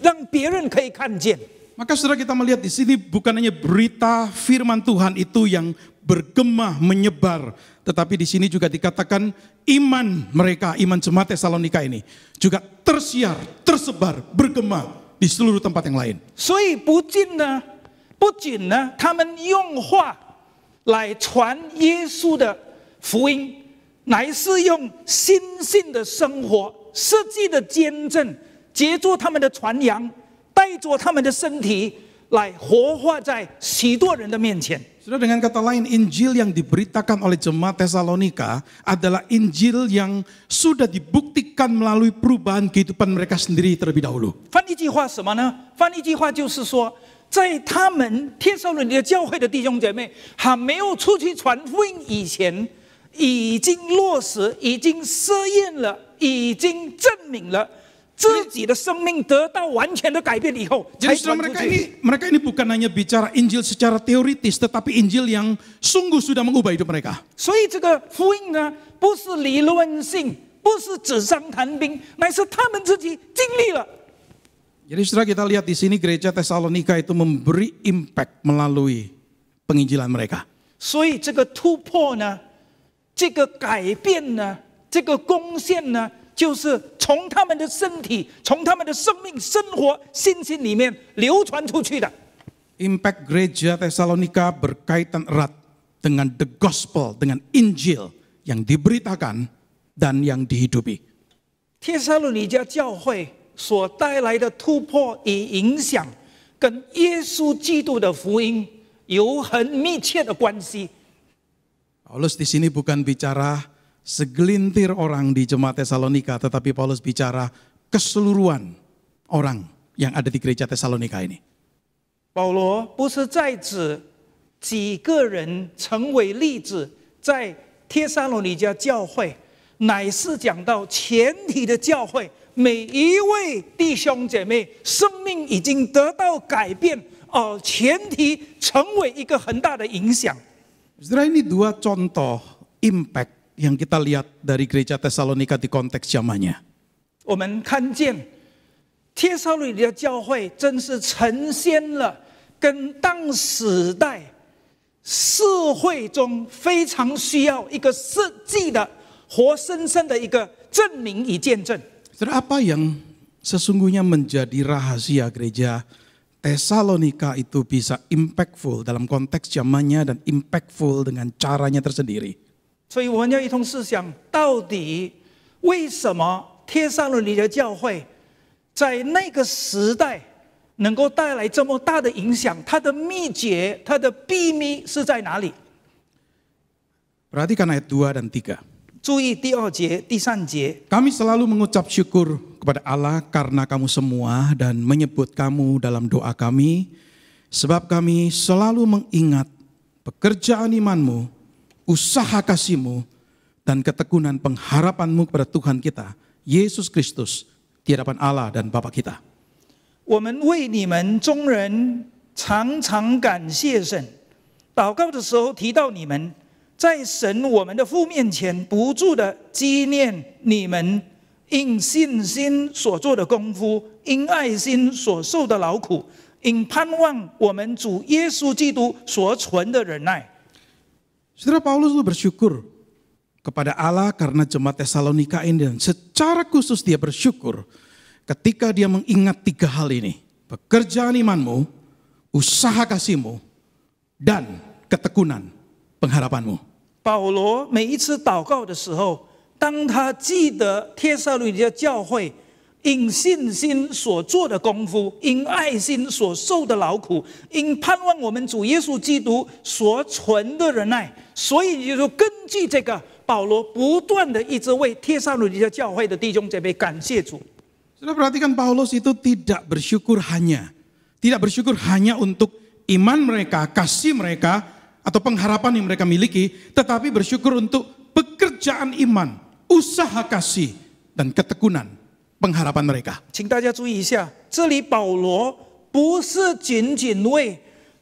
让别人可以看见。 Maka saudara kita melihat di sini bukan hanya berita firman Tuhan itu yang bergema menyebar, tetapi di sini juga dikatakan iman mereka, iman jemaat Tesalonika ini juga tersiar, tersebar, bergema di seluruh tempat yang lain. 所以不仅呢，不仅呢，他们用话来传耶稣的福音，乃是用心性的生活、实际的见证，借助他们的传扬，带着他们的身体 来活化在许多人的面前。Sudah dengan kata lain, Injil yang diberitakan oleh jemaat Tesalonika adalah Injil yang sudah dibuktikan melalui perubahan kehidupan mereka sendiri terlebih dahulu. 翻译句话什么呢？翻译句话就是说，在他们帖撒罗尼迦教会的弟兄姐妹还没有出去传福音以前，已经落实，已经试验了，已经证明了 自己的生命得到完全的改变以后，才 Jadi saudara 传出 mereka 去。 ini mereka ini bukan hanya bicara Injil secara teoritis, tetapi Injil yang sungguh sudah mengubah hidup mereka. 所以这个福音呢，不是理论性，不是纸上谈兵，乃是他们自己经历了。 Jadi saudara kita lihat di sini gereja Tesalonika itu memberi impact melalui penginjilan mereka. 所以这个突破呢，这个改变呢，这个贡献呢， 就是从他们的身体、从他们的生命、生活、信心里面流传出去的。 Impact gereja Tesalonika berkaitan erat dengan the gospel, dengan Injil yang diberitakan dan yang dihidupi. 帖撒罗尼迦教会所带来的突破与影响，跟耶稣基督的福音有很密切的关系。 Paulus di sini bukan bicara segelintir orang di jemaat Tesalonika, tetapi Paulus bicara keseluruhan orang yang ada di gereja Tesalonika ini. 保罗不是在指几个人成为例子，在帖撒罗尼迦教会，乃是讲到全体的教会，每一位弟兄姐妹生命已经得到改变，哦，全体成为一个很大的影响。 Saudara ini dua contoh impact yang kita lihat dari gereja Tesalonika di konteks zamannya. 我们看见帖撒罗尼迦教会真是呈现了跟当时代社会中非常需要一个实际的、活生生的一个证明与见证。 Saudara apa yang sesungguhnya menjadi rahasia gereja Tesalonika itu bisa impactful dalam konteks zamannya dan impactful dengan caranya tersendiri. 所以我们要一同思想，到底为什么帖撒罗尼迦教会在那个时代能够带来这么大的影响？它的秘诀、它的秘密是在哪里？ Perhatikan ayat 2 dan 3. 注意第二节、第三节， Kami selalu mengucap syukur kepada Allah karena kamu semua dan menyebut kamu dalam doa kami, sebab kami selalu mengingat pekerjaan imanmu, usaha kasihmu, dan ketekunan pengharapanmu kepada Tuhan kita, Yesus Kristus, di hadapan Allah dan Bapa kita. 我们为你们中人常常感谢神。祷告的时候提到你们，在神我们的父面前不住的纪念你们因信心所做的功夫，因爱心所受的劳苦，因盼望我们主耶稣基督所存的忍耐。Saudara Paulus itu bersyukur kepada Allah karena jemaat Tesalonika ini dan secara khusus dia bersyukur ketika dia mengingat tiga hal ini. Pekerjaan imanmu, usaha kasihmu, dan ketekunan pengharapanmu. 保罗每一次祷告的时候，当他记得帖撒罗尼迦教会因信心所做的功夫，因爱心所受的劳苦，因盼望我们主耶稣基督所存的忍耐， 所以就说根据这个，保罗不断的一直为帖撒罗尼迦教会的弟兄姐妹感谢主。 Sudah perhatikan Paulus itu tidak bersyukur hanya, tidak bersyukur hanya untuk iman mereka, kasih mereka, atau pengharapan yang mereka miliki, tetapi bersyukur untuk pekerjaan iman, usaha kasih, dan ketekunan pengharapan mereka. 请大家注意一下，这里保罗不是仅仅为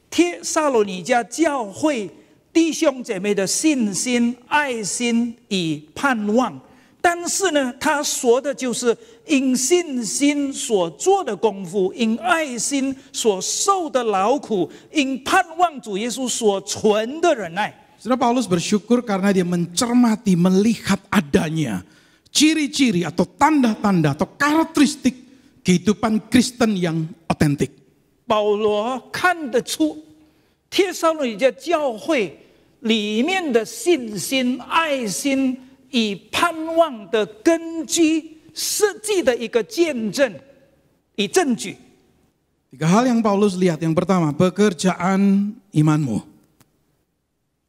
帖撒罗尼迦教会 弟兄姐妹的信心、爱心与盼望，但是呢，他说的就是因信心所做的功夫，因爱心所受的劳苦，因盼望主耶稣所存的忍耐。 Saudara Paulus bersyukur karena dia mencermati, melihat adanya ciri-ciri atau tanda-tanda atau karakteristik kehidupan Kristen yang otentik. 保罗看得出帖撒罗尼迦教会 里面的信心、爱心与盼望的根基，实际的一个见证与证据。 Tiga hal yang Paulus lihat. Yang pertama, pekerjaan imanmu.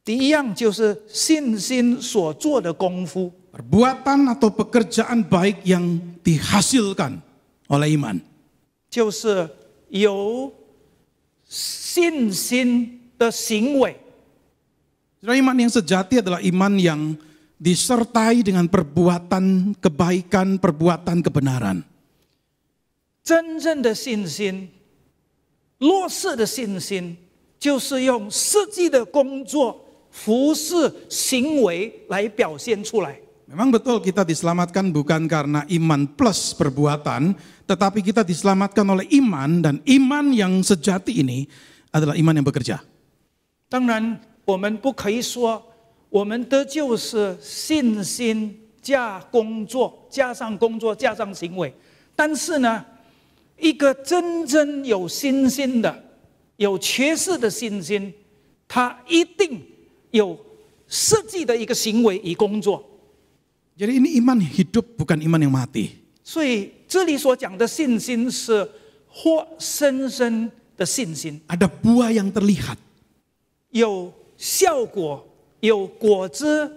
第一样就是信心所做的功夫， Perbuatan atau pekerjaan baik yang dihasilkan oleh iman. 就是由信心的行为 Saudara, iman yang sejati adalah iman yang disertai dengan perbuatan kebaikan, perbuatan kebenaran. 真正的信心，落实的信心，就是用实际的工作、服饰、行为来表现出来。 Memang betul kita diselamatkan bukan karena iman plus perbuatan, tetapi kita diselamatkan oleh iman dan iman yang sejati ini adalah iman yang bekerja. 当然， 我们不可以说我们得救是信心加工作，加上工作加上行为。但是呢，一个真正有信心的、有缺失的信心，他一定有实际的一个行为与工作。Jadi ini iman hidup bukan iman yang mati. 所以这里所讲的信心是活生生的信心，Ada buah yang terlihat. 有效果、有果子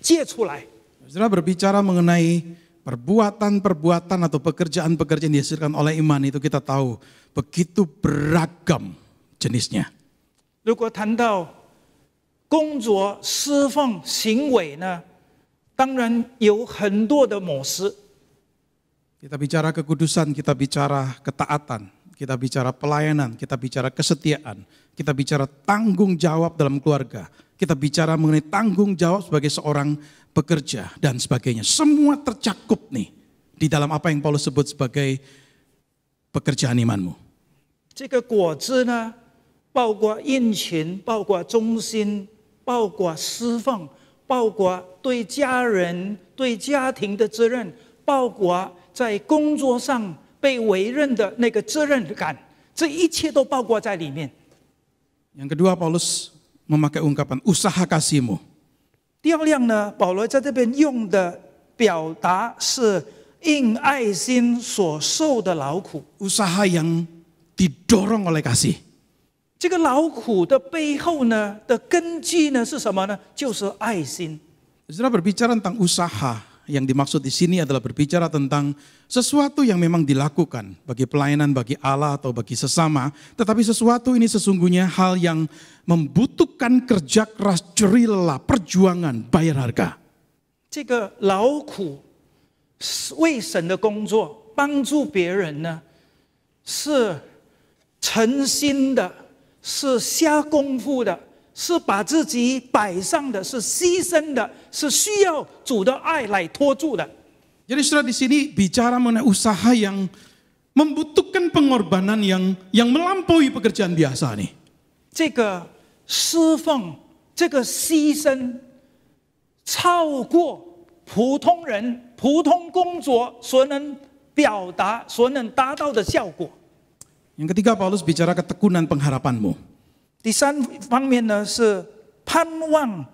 结出来。 Saudara berbicara mengenai perbuatan-perbuatan atau pekerjaan-pekerjaan yang dihasilkan oleh iman itu kita tahu begitu beragam jenisnya. 如果谈到工作、释放、行为呢，当然有很多的模式。 Kita bicara kekudusan, kita bicara ketaatan, kita bicara pelayanan, kita bicara kesetiaan, kita bicara tanggung jawab dalam keluarga, kita bicara mengenai tanggung jawab sebagai seorang pekerja dan sebagainya. Semua tercakup nih di dalam apa yang Paulus sebut sebagai pekerjaan imanmu. 这个果子呢，包括殷勤，包括忠心，包括释放，包括对家人、对家庭的责任，包括在工作上被委任的那个责任感，这一切都包括在里面。 Yang kedua Paulus memakai ungkapan usaha kasihmu. 第二样呢，保罗在这边用的表达是因爱心所受的劳苦。 Usaha yang didorong oleh kasih. 这个劳苦的背后呢的根基呢是什么呢？就是爱心。 Saudara berbicara tentang usaha, yang dimaksud di sini adalah berbicara tentang sesuatu yang memang dilakukan bagi pelayanan bagi Allah atau bagi sesama, tetapi sesuatu ini sesungguhnya hal yang membutuhkan kerja keras, jerih lelah, perjuangan, bayar harga. 这个劳苦为神的工作，帮助别人呢，是诚心的，是下功夫的， 是把自己摆上的，是牺牲的，是需要主的爱来托住的。 Jadi saudara di sini bicara mengenai usaha yang membutuhkan pengorbanan yang yang melampaui pekerjaan biasa nih. 这个侍奉，这个牺牲，超过普通人普通工作所能表达、所能达到的效果。 Yang ketiga Paulus bicara ketekunan pengharapanmu. 第三方面呢是盼望，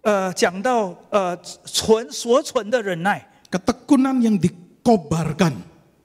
呃，讲到呃存所存的忍耐，Ketekunan yang dikobarkan,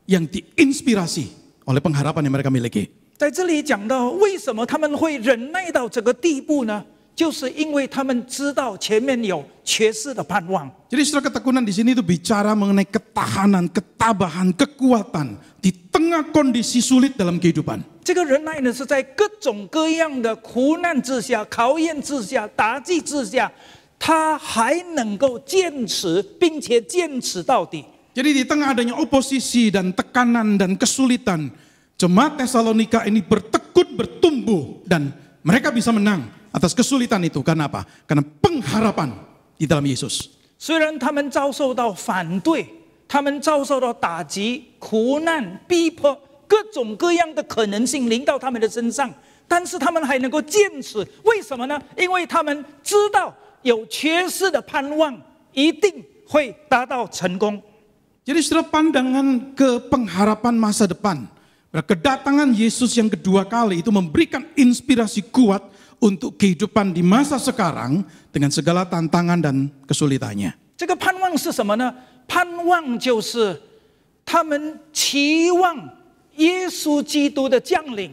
yang diinspirasi oleh pengharapan yang mereka miliki. 在这里讲到为什么他们会忍耐到这个地步呢？就是因为他们知道前面有缺失的盼望。 Jadi saudara ketekunan di sini itu bicara mengenai ketahanan, ketabahan, kekuatan di tengah kondisi sulit dalam kehidupan. 这个忍耐呢，是在各种各样的苦难之下、考验之下、打击之下，他还能够坚持，并且坚持到底。 Jadi di tengah adanya oposisi dan tekanan dan kesulitan, jemaat Tesalonika ini bertekun bertumbuh dan mereka bisa menang atas kesulitan itu. Karena apa? Karena pengharapan di dalam Yesus. 虽然他们遭受到反对，他们遭受到打击、苦难、逼迫，各种各样的可能性临到他们的身上，但是他们还能够坚持，为什么呢？因为他们知道有缺失的盼望，一定会达到成功。 Jadi saudara pandangan ke pengharapan masa depan. Kedatangan Yesus yang kedua kali itu memberikan inspirasi kuat untuk kehidupan di masa sekarang dengan segala tantangan dan kesulitannya. 这个盼望是什么呢？盼望就是他们期望耶稣基督的降临，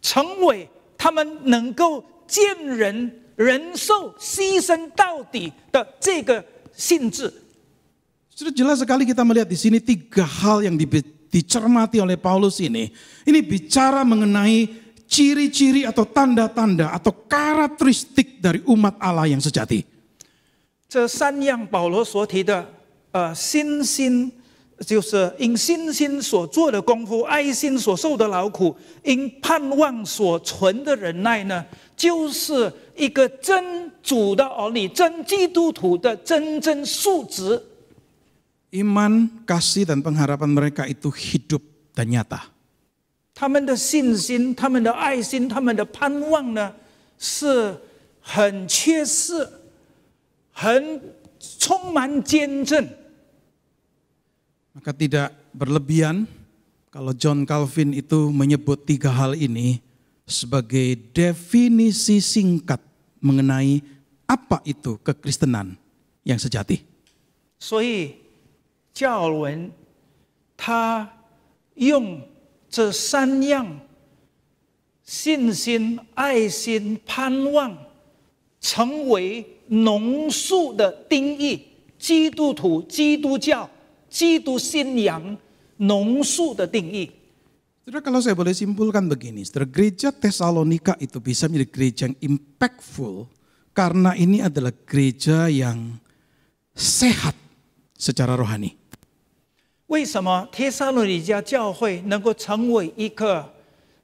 成为他们能够见人、忍受、牺牲到底的这个性质。 Sudah jelas sekali kita melihat di sini tiga hal yang di- dicermati oleh Paulus ini. Ini bicara mengenai ciri-ciri atau tanda-tanda atau karakteristik dari umat Allah yang sejati. 这三样保罗所提的，呃，信心就是因信心所做的功夫，爱心所受的劳苦，因盼望所存的忍耐呢，就是一个真主的儿女、真基督徒的真正素质。 Iman, kasih, dan pengharapan mereka itu hidup dan nyata. 他们的信心、他们的爱心、他们的盼望呢，是很缺失、很充满坚贞。 Maka tidak berlebihan kalau John Calvin itu menyebut tiga hal ini sebagai definisi singkat mengenai apa itu kekristenan yang sejati. 所以教尔文他用 这三样信心、爱心、盼望，成为浓缩的定义。基督徒、基督教、基督信仰浓缩的定义。 Saudara kalau saya boleh simpulkan begini, saudara gereja Tesalonika itu bisa menjadi gereja yang impactful karena ini adalah gereja yang sehat secara rohani. 为什么帖撒罗尼迦教会能够成为一个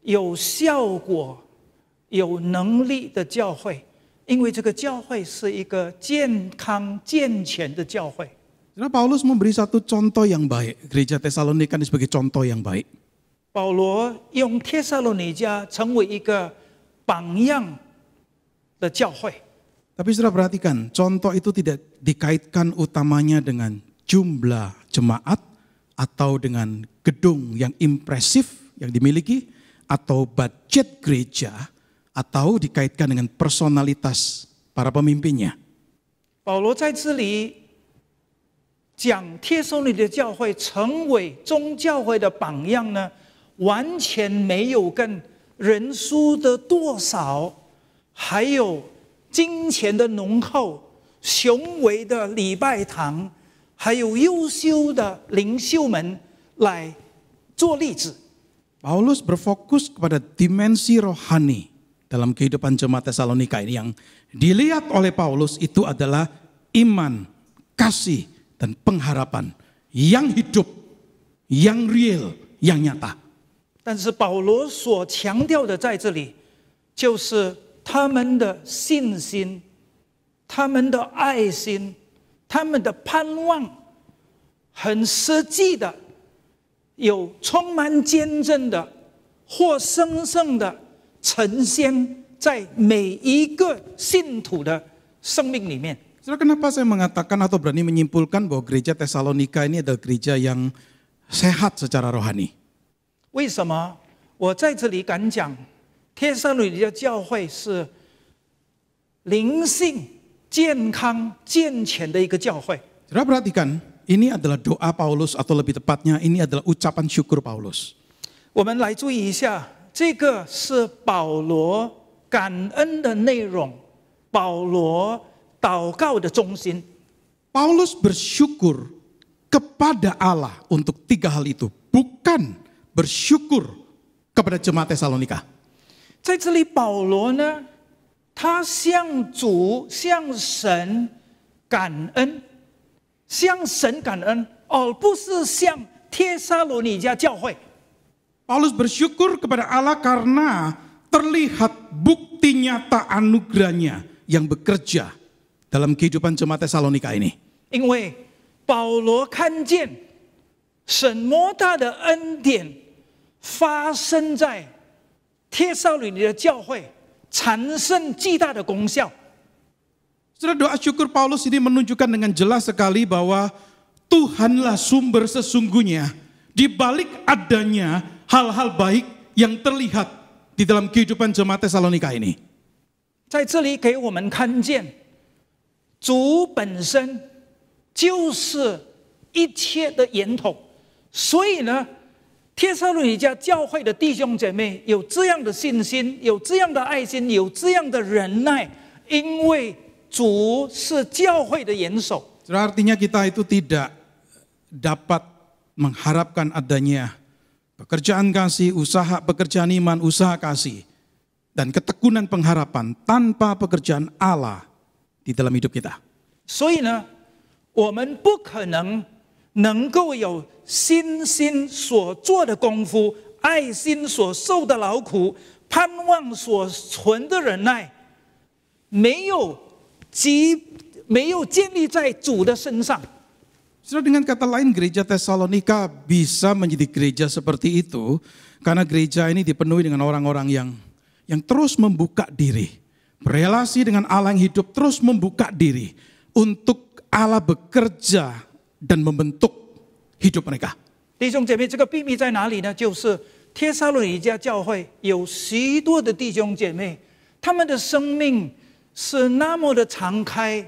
有效果、有能力的教会？因为这个教会是一个健康健全的教会。 Saudara Paulus memberi satu contoh yang baik, gereja Tesalonika ini sebagai contoh yang baik. 保罗用帖撒罗尼迦成为一个榜样的教会。 Tapi saudara perhatikan, contoh itu tidak dikaitkan utamanya dengan jumlah jemaat atau dengan gedung yang impresif yang dimiliki atau budget gereja atau dikaitkan dengan personalitas para pemimpinnya. 保罗在这里讲帖撒罗尼的教会成为宗教会的榜样呢，完全没有跟人数的多少，还有金钱的浓厚雄伟的礼拜堂，还有优秀的领袖们来做例子。 Paulus berfokus kepada dimensi rohani dalam kehidupan jemaat Tesalonika ini yang dilihat oleh Paulus itu adalah iman, kasih, dan pengharapan yang hidup, yang real, yang nyata. 但是保罗所强调的在这里，就是他们的信心、他们的爱心、 他们的盼望，很实际的，有充满见证的，或生生的呈现在每一个信徒的生命里面。Saudara, kenapa saya mengatakan atau berani menyimpulkan bahwa gereja Tesalonika ini adalah gereja yang sehat secara rohani? 为什么我在这里敢讲，帖撒罗尼迦教会是灵性健康健全的一个教会？ Saudara perhatikan, ini adalah doa Paulus atau lebih tepatnya ini adalah ucapan syukur Paulus. 我们来注意一下，这个是保罗感恩的内容，保罗祷告的中心。 Paulus bersyukur kepada Allah untuk tiga hal itu, bukan bersyukur kepada jemaat Tesalonika. 在这里，保罗呢， 他向主、向神感恩，向神感恩，而不是向帖撒罗尼迦教会。Paulus bersyukur kepada Allah karena terlihat bukti nyata anugerahnya yang bekerja dalam kehidupan jemaat Tesalonika ini. 因为保罗看见神莫大的恩典发生在帖撒罗尼的教会，产生巨大的功效。 Saudara doa syukur Paulus ini menunjukkan dengan jelas sekali bahwa Tuhanlah sumber sesungguhnya di balik adanya hal-hal baik yang terlihat di dalam kehidupan jemaat Tesalonika ini. 在这里给我们看见，主本身就是一切的源头，所以呢， 帖撒罗尼迦教会的弟兄姐妹有这样的信心，有这样的爱心，有这样的忍耐，因为主是教会的元首。 Saudara, artinya kita itu tidak dapat mengharapkan adanya pekerjaan kasih, usaha pekerjaan iman, usaha kasih, dan ketekunan pengharapan tanpa pekerjaan Allah di dalam hidup kita. 所以呢，我们不可能 能够有信心所做的功夫、爱心所受的劳苦、盼望所存的忍耐，没有基没有建立在主的身上。 Saudara dengan kata lain gereja Tesalonika bisa menjadi gereja seperti itu karena gereja ini dipenuhi dengan orang-orang yang yang terus membuka diri, berelasi dengan Allah yang hidup terus membuka diri untuk Allah bekerja dan membentuk hidup mereka. 弟兄姐妹，这个秘密在哪里呢？就是帖撒罗尼迦教会有许多的弟兄姐妹，他们的生命是那么的敞开，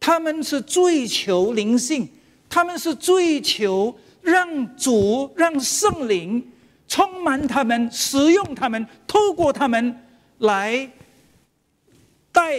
他们是追求灵性，他们是追求让主、让圣灵充满他们，使用他们，透过他们来带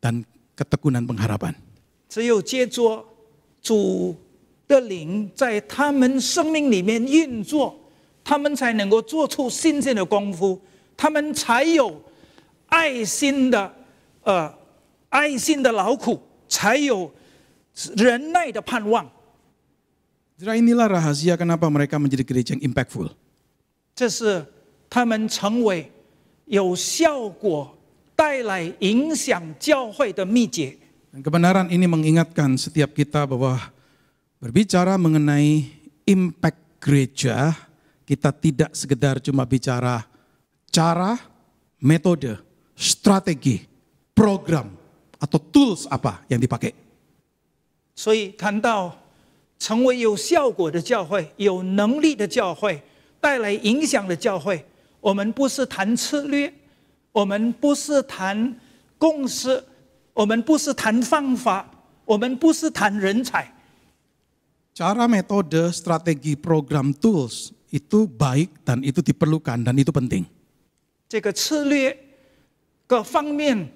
dan ketekunan pengharapan. 只有借着主的灵在他们生命里面运作，他们才能够做出信心的功夫，他们才有爱心的呃爱心的劳苦，才有忍耐的盼望。 Saudara, inilah rahasia kenapa mereka menjadi gereja yang impactful. 这是他们成为有效果、 带来影响教会的秘诀。 Dan kebenaran ini mengingatkan setiap kita bahwa berbicara mengenai impact gereja, kita tidak sekedar cuma bicara cara, metode, strategi, program, atau tools apa yang dipakai. 所以谈到成为有效果的教会、有能力的教会、带来影响的教会，我们不是谈策略， 我们不是谈共识，我们不是谈方法，我们不是谈人才。 Cara, metode, strategi, program, tools itu baik dan itu diperlukan dan itu penting. 这个策略各方面，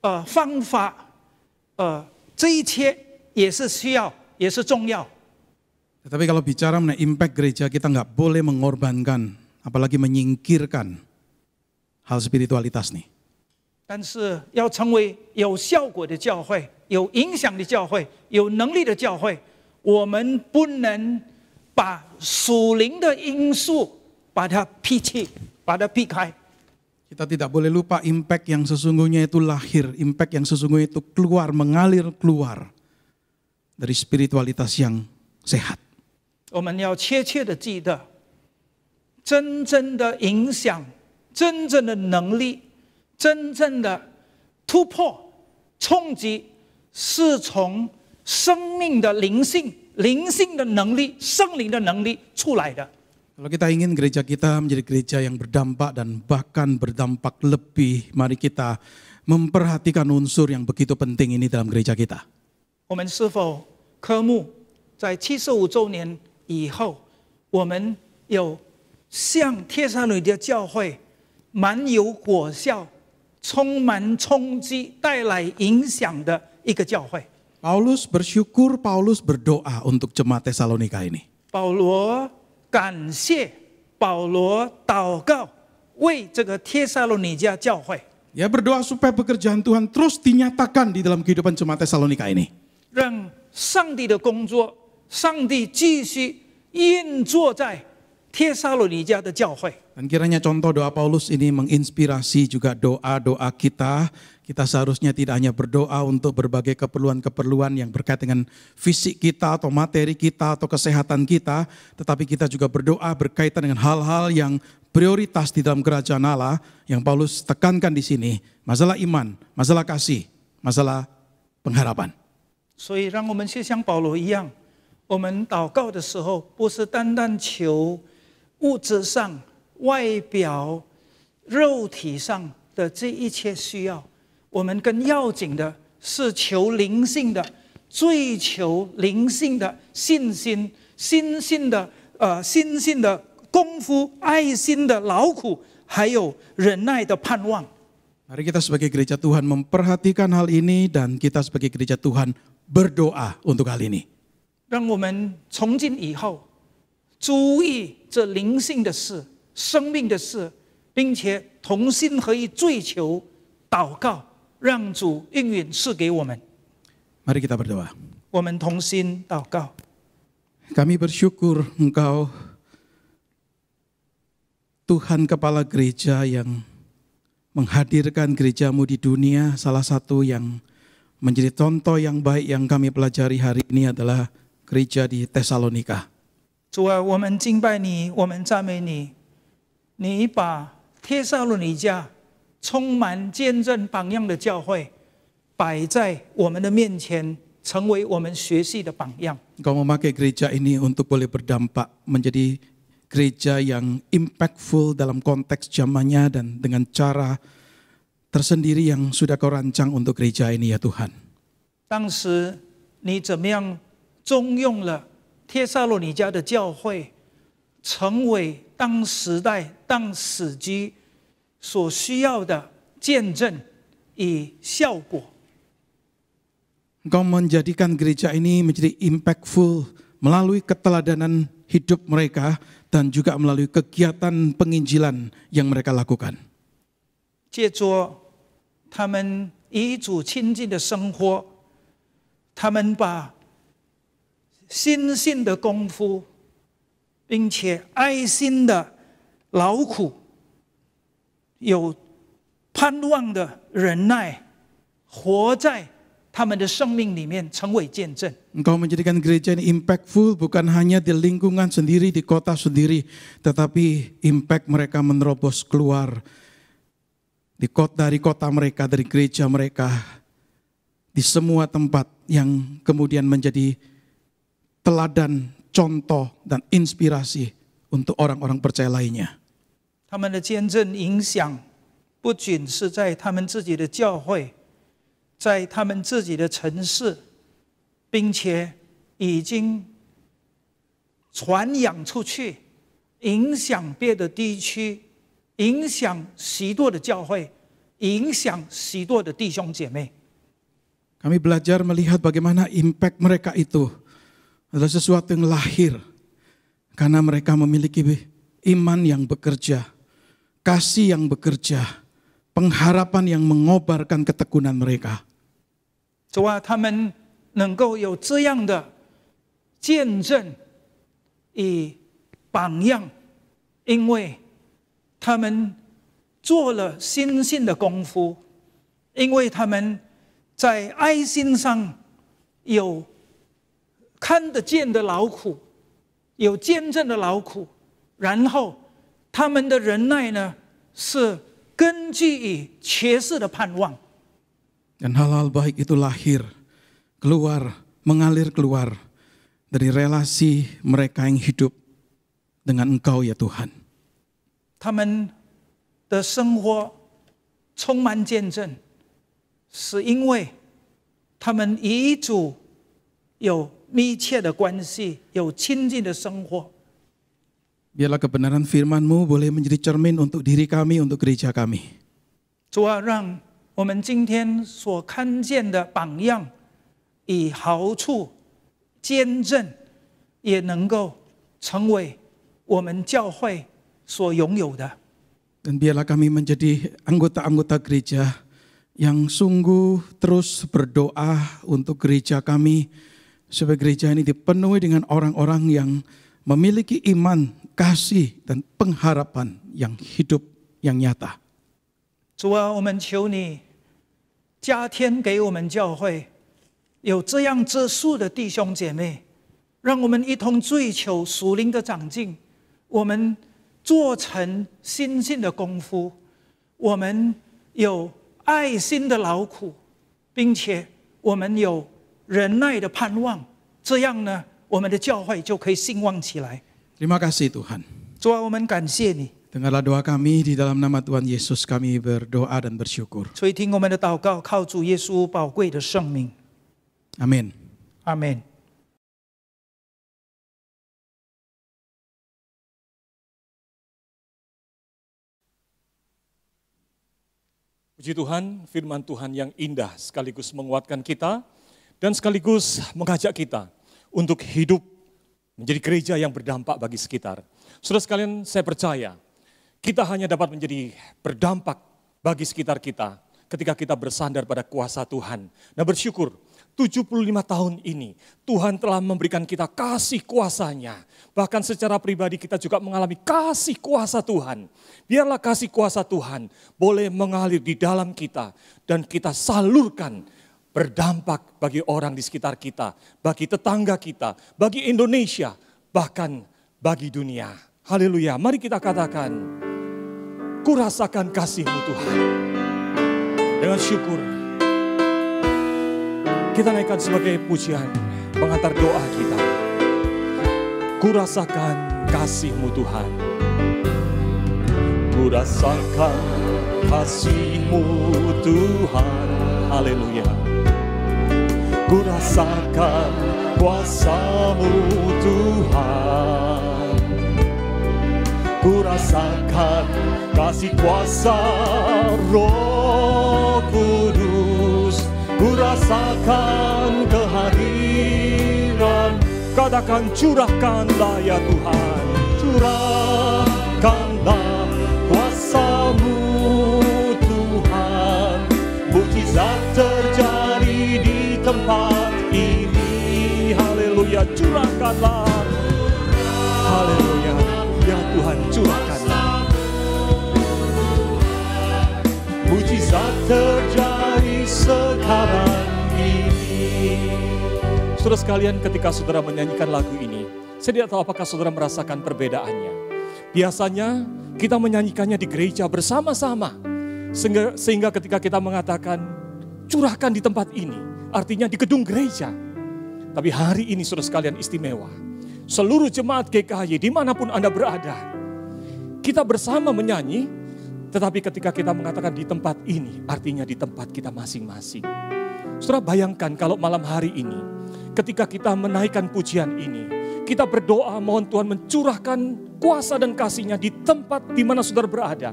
呃，方法，呃，这一切也是需要，也是重要。 Tetapi kalau bicara mengenai impact gereja, kita nggak boleh mengorbankan, apalagi menyingkirkan hal spiritualitas nih. 但是要成为有效果的教会、有影响的教会、有能力的教会，我们不能把属灵的因素把它撇弃，把它避开。 Kita tidak boleh lupa impact yang sesungguhnya itu lahir, impact yang sesungguhnya itu keluar, mengalir keluar dari spiritualitas yang sehat. 我们要切切的记得，真正的影响、 真正的能力、真正的突破、冲击，是从生命的灵性、灵性的能力、圣灵的能力出来的。Kalau kita ingin gereja kita menjadi gereja yang berdampak dan bahkan berdampak lebih, mari kita memperhatikan unsur yang begitu penting ini dalam gereja kita. 我们是否科目在七十五周年以后，我们有向帖撒罗尼迦教会蛮有果效、充满冲击、带来影响的一个教会？ Paulus bersyukur, Paulus berdoa untuk jemaat Tesalonika ini. 保罗感谢，保罗祷告，为这个帖撒罗尼迦教会， Ya berdoa supaya pekerjaan Tuhan terus dinyatakan di dalam kehidupan jemaat Tesalonika ini. 让上帝的工作，上帝继续运作在帖撒罗尼迦的教会。 Dan kiranya contoh doa Paulus ini menginspirasi juga doa-doa kita. Kita seharusnya tidak hanya berdoa untuk berbagai keperluan-keperluan yang berkait dengan fisik kita atau materi kita atau kesehatan kita. Tetapi kita juga berdoa berkaitan dengan hal-hal yang prioritas di dalam kerajaan Allah yang Paulus tekankan di sini. Masalah iman, masalah kasih, masalah pengharapan. 所以，让我们去像保罗一样，我们祷告的时候，不是单单求 物质上、外表、肉体上的这一切需要，我们更要紧的是求灵性的，追求灵性的信心、心性的呃心性的功夫、爱心的劳苦，还有忍耐的盼望。Mari kita sebagai gereja Tuhan memperhatikan hal ini dan kita sebagai gereja Tuhan berdoa untuk hal ini. 让我们从今以后注意这灵性的事、生命的事，并且同心合意追求、祷告，让主应允赐给我们。 Mari kita berdoa. 我们同心祷告， Kami bersyukur Engkau Tuhan Kepala Gereja yang menghadirkan gerejamu di dunia. Salah satu yang menjadi contoh yang baik yang kami pelajari hari ini adalah gereja di Tesalonika. 主啊，我们敬拜你，我们赞美你。你把帖撒罗尼迦充满见证榜样的教会摆在我们的面前，成为我们学习的榜样。Engkau memakai gereja ini untuk boleh berdampak menjadi gereja yang impactful dalam konteks zamannya dan dengan cara tersendiri yang sudah kau rancang untuk gereja ini ya Tuhan. 当时你怎么样重用了帖撒罗尼迦的教会，成为当时代、当时机所需要的见证与效果。Engkau menjadikan gereja ini menjadi impactful melalui keteladanan hidup mereka dan juga melalui kegiatan penginjilan yang mereka lakukan. 借着他们与主亲近的生活，他们把心性的功夫，并且爱心的劳苦，有盼望的忍耐，活在他们的生命里面，成为见证。 Engkau menjadikan gereja ini impactful bukan hanya di lingkungan sendiri, di kota sendiri, tetapi impact mereka menerobos keluar di kota dari kota mereka, dari gereja mereka, di semua tempat yang kemudian menjadi teladan, contoh, dan inspirasi untuk orang-orang percaya lainnya. 他们的见证影响不仅是在他们自己的教会，在他们自己的城市，并且已经传扬出去，影响别的地区，影响许多的教会，影响许多的弟兄姐妹。 Kami belajar melihat bagaimana impact mereka itu adalah sesuatu yang lahir karena mereka memiliki iman yang bekerja, kasih yang bekerja, pengharapan yang mengobarkan ketekunan mereka. 主啊，他们能够有这样的见证与榜样，因为他们做了心性的功夫，因为他们在爱心上有 看得见的劳苦，有见证的劳苦，然后他们的忍耐呢，是根据于缺失的盼望。Dan hal-hal baik itu lahir, keluar, mengalir keluar dari relasi mereka yang hidup dengan Engkau ya Tuhan. 他们的生活充满见证，是因为他们遗嘱有密切的关系，有亲近的生活。Biarlah kebenaran firman-Mu boleh menjadi cermin untuk diri kami, untuk gereja kami. 主啊，让我们今天所看见的榜样与好处、见证，也能够成为我们教会所拥有的。Dan biarlah kami menjadi anggota-anggota gereja yang sungguh terus berdoa untuk gereja kami, supaya gereja ini dipenuhi dengan orang-orang yang memiliki iman, kasih, dan pengharapan yang hidup, yang nyata. 主啊，我们求你加添给我们教会有这样质素的弟兄姐妹，让我们一同追求属灵的长进。我们做成心性的功夫，我们有爱心的劳苦，并且我们有忍耐的盼望。这样呢，我们的教会就可以兴旺起来。 Terima kasih Tuhan. 主啊，我们感谢你， Dengarlah doa kami di dalam nama Tuhan Yesus kami berdoa dan bersyukur. 垂听我们的祷告，靠主耶稣宝贵的圣名， Amin. 阿门。 Puji Tuhan, firman Tuhan yang indah sekaligus menguatkan kita dan sekaligus mengajak kita untuk hidup menjadi gereja yang berdampak bagi sekitar. Saudara sekalian, saya percaya kita hanya dapat menjadi berdampak bagi sekitar kita ketika kita bersandar pada kuasa Tuhan. Nah bersyukur 75 tahun ini Tuhan telah memberikan kita kasih kuasanya. Bahkan secara pribadi kita juga mengalami kasih kuasa Tuhan. Biarlah kasih kuasa Tuhan boleh mengalir di dalam kita dan kita salurkan berdampak bagi orang di sekitar kita, bagi tetangga kita, bagi Indonesia, bahkan bagi dunia. Haleluya. Mari kita katakan, kurasakan kasih-Mu Tuhan. Dengan syukur, kita naikkan sebagai pujian pengantar doa kita. Kurasakan kasih-Mu Tuhan. Kurasakan kasih-Mu Tuhan. Haleluya. Kurasakan kuasa-Mu Tuhan. Kurasakan kasih kuasa roh kudus. Kurasakan kehadiran. Katakan curahkanlah ya Tuhan. Curahkanlah kuasa-Mu Tuhan. Mujizat terjadi di tempat. Curahkanlah. Haleluya, ya Tuhan curahkanlah. Mujizat terjadi sekarang ini. Saudara sekalian, ketika saudara menyanyikan lagu ini, saya tidak tahu apakah saudara merasakan perbedaannya. Biasanya kita menyanyikannya di gereja bersama-sama. Sehingga ketika kita mengatakan, curahkan di tempat ini. artinya di gedung gereja. Tapi hari ini saudara sekalian istimewa. Seluruh jemaat GKY di mana pun Anda berada. Kita bersama menyanyi, tetapi ketika kita mengatakan di tempat ini, artinya di tempat kita masing-masing. Saudara bayangkan kalau malam hari ini, ketika kita menaikkan pujian ini, kita berdoa mohon Tuhan mencurahkan kuasa dan kasihnya di tempat di mana saudara berada.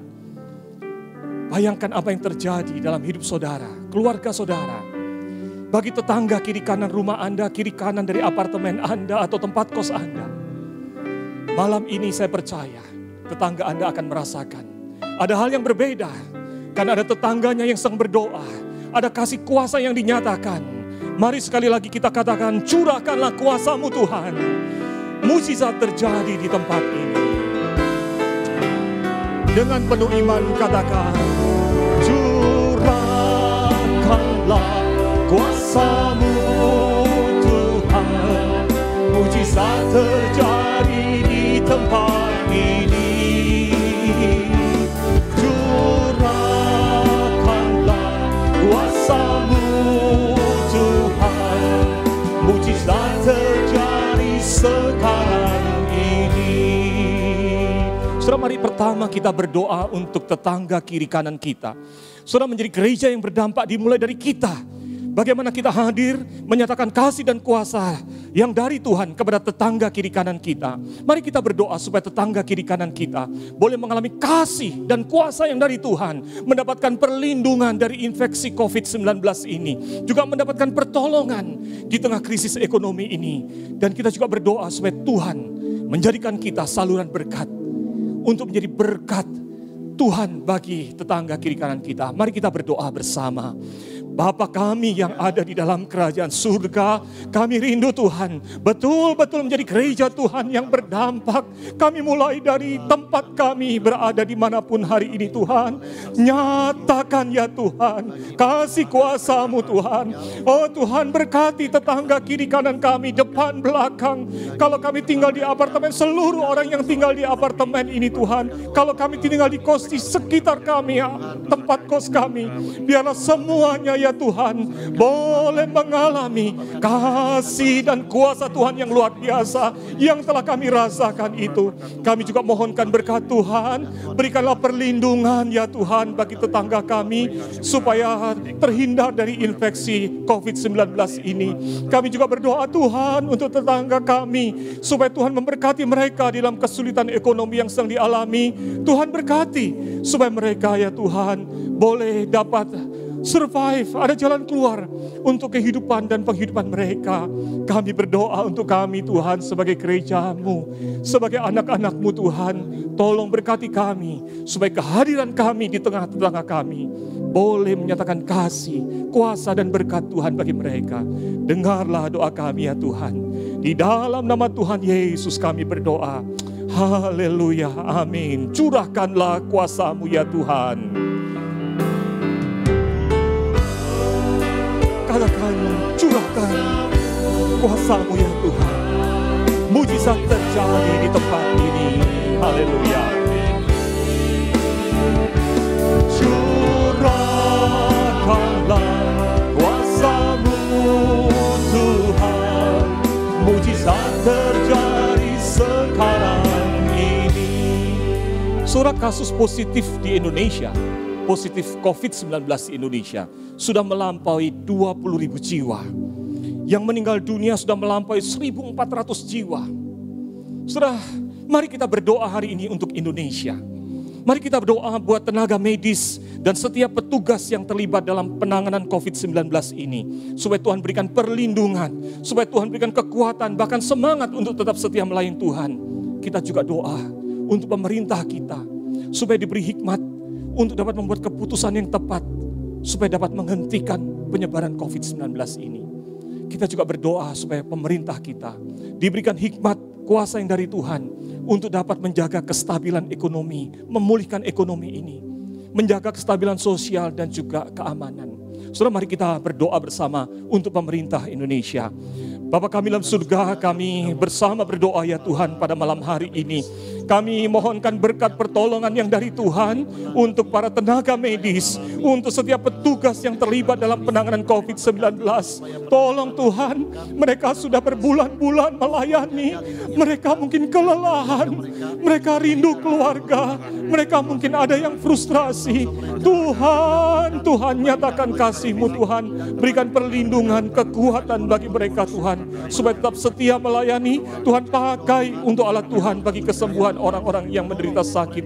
Bayangkan apa yang terjadi dalam hidup saudara, keluarga saudara. Bagi tetangga kiri kanan rumah Anda, kiri kanan dari apartemen Anda atau tempat kos Anda. Malam ini saya percaya tetangga Anda akan merasakan. Ada hal yang berbeda. Karena ada tetangganya yang sedang berdoa. Ada kasih kuasa yang dinyatakan. Mari sekali lagi kita katakan, curahkanlah kuasamu Tuhan. Mujizat terjadi di tempat ini. Dengan penuh iman katakan, Saudara mari pertama kita berdoa untuk tetangga kiri kanan kita. Saudara menjadi gereja yang berdampak dimulai dari kita. Bagaimana kita hadir menyatakan kasih dan kuasa yang dari Tuhan kepada tetangga kiri kanan kita. Mari kita berdoa supaya tetangga kiri kanan kita boleh mengalami kasih dan kuasa yang dari Tuhan. Mendapatkan perlindungan dari infeksi COVID-19 ini. Juga mendapatkan pertolongan di tengah krisis ekonomi ini. Dan kita juga berdoa supaya Tuhan menjadikan kita saluran berkat. Untuk menjadi berkat Tuhan bagi tetangga kiri kanan kita. Mari kita berdoa bersama. Bapa kami yang ada di dalam kerajaan surga, kami rindu Tuhan, betul-betul menjadi gereja Tuhan yang berdampak. Kami mulai dari tempat kami berada di mana pun hari ini Tuhan. Nyatakan ya Tuhan, kasih kuasamu Tuhan. Oh Tuhan berkati tetangga kiri kanan kami, depan belakang. Kalau kami tinggal di apartemen, seluruh orang yang tinggal di apartemen ini Tuhan. Kalau kami tinggal di kos di sekitar kami, ya, tempat kos kami. Biarlah semuanya ya Tuhan boleh mengalami kasih dan kuasa Tuhan yang luar biasa yang telah kami rasakan itu. Kami juga mohonkan berkat Tuhan, berikanlah perlindungan ya Tuhan bagi tetangga kami supaya terhindar dari infeksi COVID-19 ini. Kami juga berdoa Tuhan untuk tetangga kami supaya Tuhan memberkati mereka dalam kesulitan ekonomi yang sedang dialami. Tuhan berkati supaya mereka ya Tuhan boleh dapat survive, ada jalan keluar untuk kehidupan dan penghidupan mereka. Kami berdoa untuk kami Tuhan sebagai gerejamu, sebagai anak-anakmu Tuhan. Tolong berkati kami supaya kehadiran kami di tengah-tengah kami boleh menyatakan kasih, kuasa dan berkat Tuhan bagi mereka. Dengarlah doa kami ya Tuhan. Di dalam nama Tuhan Yesus kami berdoa. Haleluya, amin. Curahkanlah kuasamu ya Tuhan. Katakan, curahkan kuasamu ya Tuhan. Mujizat terjadi di tempat ini. Haleluya. Kuasamu Tuhan. Mujizat terjadi sekarang ini. Surat kasus positif di Indonesia positif COVID-19 di Indonesia sudah melampaui 20 ribu jiwa. Yang meninggal dunia sudah melampaui 1.400 jiwa. Sudah, mari kita berdoa hari ini untuk Indonesia. Mari kita berdoa buat tenaga medis dan setiap petugas yang terlibat dalam penanganan COVID-19 ini. Supaya Tuhan berikan perlindungan, supaya Tuhan berikan kekuatan, bahkan semangat untuk tetap setia melayani Tuhan. Kita juga doa untuk pemerintah kita, supaya diberi hikmat untuk dapat membuat keputusan yang tepat supaya dapat menghentikan penyebaran COVID-19 ini. Kita juga berdoa supaya pemerintah kita diberikan hikmat kuasa yang dari Tuhan untuk dapat menjaga kestabilan ekonomi, memulihkan ekonomi ini, menjaga kestabilan sosial dan juga keamanan. Saudara mari kita berdoa bersama untuk pemerintah Indonesia. Bapak kami dalam surga, kami bersama berdoa ya Tuhan pada malam hari ini. Kami mohonkan berkat pertolongan yang dari Tuhan untuk para tenaga medis, untuk setiap petugas yang terlibat dalam penanganan COVID-19. Tolong Tuhan, mereka sudah berbulan-bulan melayani, mereka mungkin kelelahan, mereka rindu keluarga, mereka mungkin ada yang frustrasi. Tuhan, Tuhan nyatakan kasih-Mu Tuhan, berikan perlindungan, kekuatan bagi mereka Tuhan, supaya tetap setia melayani, Tuhan pakai untuk alat Tuhan bagi kesembuhan orang-orang yang menderita sakit.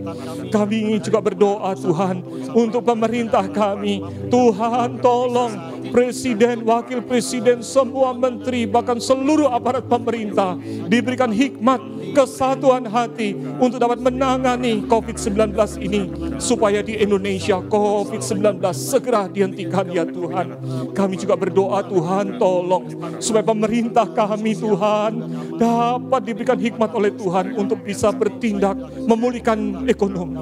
Kami juga berdoa Tuhan untuk pemerintah kami. Tuhan tolong presiden, wakil presiden, semua menteri, bahkan seluruh aparat pemerintah diberikan hikmat, kesatuan hati untuk dapat menangani COVID-19 ini supaya di Indonesia COVID-19 segera dihentikan ya Tuhan. Kami juga berdoa Tuhan tolong supaya pemerintah kami Tuhan dapat diberikan hikmat oleh Tuhan untuk bisa bertindak memulihkan ekonomi,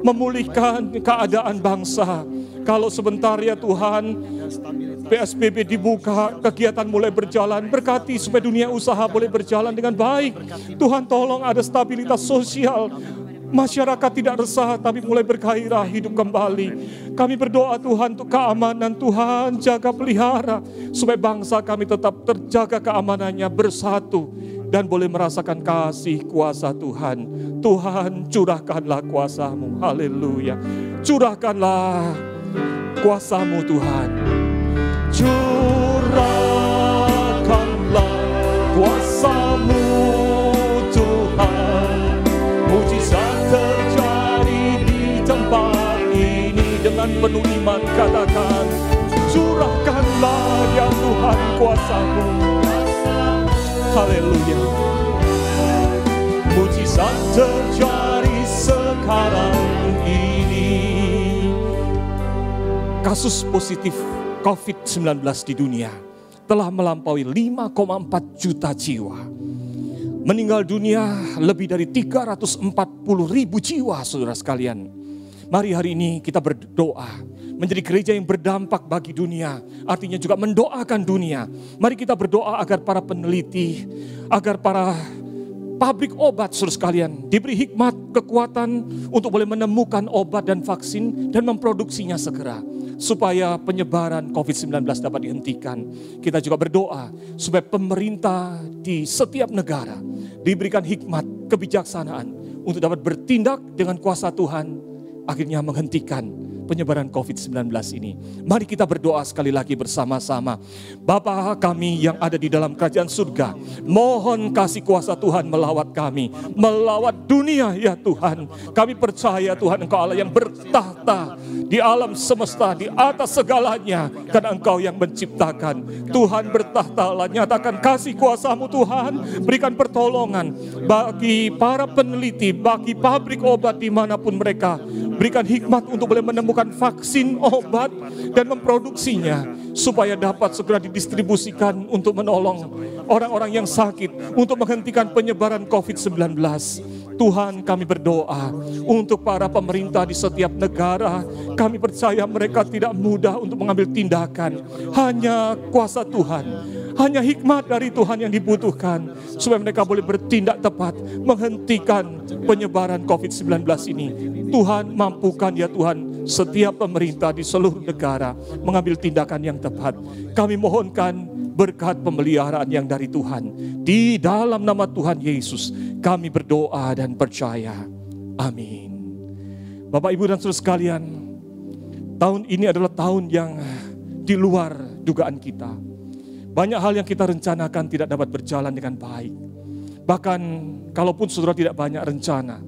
memulihkan keadaan bangsa. Kalau sebentar ya Tuhan, PSBB dibuka, kegiatan mulai berjalan, berkati supaya dunia usaha boleh berjalan dengan baik. Tuhan tolong ada stabilitas sosial, masyarakat tidak resah tapi mulai bergairah hidup kembali. Kami berdoa Tuhan untuk keamanan Tuhan jaga pelihara supaya bangsa kami tetap terjaga keamanannya bersatu dan boleh merasakan kasih kuasa Tuhan. Tuhan curahkanlah kuasamu. Haleluya. Curahkanlah kuasamu Tuhan. Curahkanlah kuasamu Tuhan. Mujizat terjadi di tempat ini dengan penuh iman katakan curahkanlah ya Tuhan kuasamu. Haleluya. Mujizat terjadi sekarang ini. Kasus positif COVID-19 di dunia telah melampaui 5,4 juta jiwa. Meninggal dunia lebih dari 340 ribu jiwa saudara sekalian. Mari hari ini kita berdoa menjadi gereja yang berdampak bagi dunia. Artinya juga mendoakan dunia. Mari kita berdoa agar para peneliti, agar para pabrik obat saudara sekalian diberi hikmat, kekuatan untuk boleh menemukan obat dan vaksin dan memproduksinya segera supaya penyebaran COVID-19 dapat dihentikan. Kita juga berdoa supaya pemerintah di setiap negara diberikan hikmat, kebijaksanaan untuk dapat bertindak dengan kuasa Tuhan akhirnya menghentikan penyebaran COVID-19 ini. Mari kita berdoa sekali lagi bersama-sama. Bapa kami yang ada di dalam kerajaan surga, mohon kasih kuasa Tuhan melawat kami, melawat dunia ya Tuhan. Kami percaya Tuhan Engkau Allah yang bertahta di alam semesta, di atas segalanya, karena Engkau yang menciptakan. Tuhan bertahta Allah, nyatakan kasih kuasamu Tuhan, berikan pertolongan bagi para peneliti, bagi pabrik obat di mana pun mereka, berikan hikmat untuk boleh menemukan vaksin, obat, dan memproduksinya supaya dapat segera didistribusikan untuk menolong orang-orang yang sakit, untuk menghentikan penyebaran COVID-19. Tuhan kami berdoa untuk para pemerintah di setiap negara. Kami percaya mereka tidak mudah untuk mengambil tindakan. Hanya kuasa Tuhan, hanya hikmat dari Tuhan yang dibutuhkan supaya mereka boleh bertindak tepat menghentikan penyebaran COVID-19 ini. Tuhan mampukan ya Tuhan setiap pemerintah di seluruh negara mengambil tindakan yang tepat. Kami mohonkan berkat pemeliharaan yang dari Tuhan. Di dalam nama Tuhan Yesus kami berdoa dan percaya. Amin. Bapak Ibu dan Saudara sekalian, tahun ini adalah tahun yang di luar dugaan kita. Banyak hal yang kita rencanakan tidak dapat berjalan dengan baik. Bahkan kalaupun saudara tidak banyak rencana,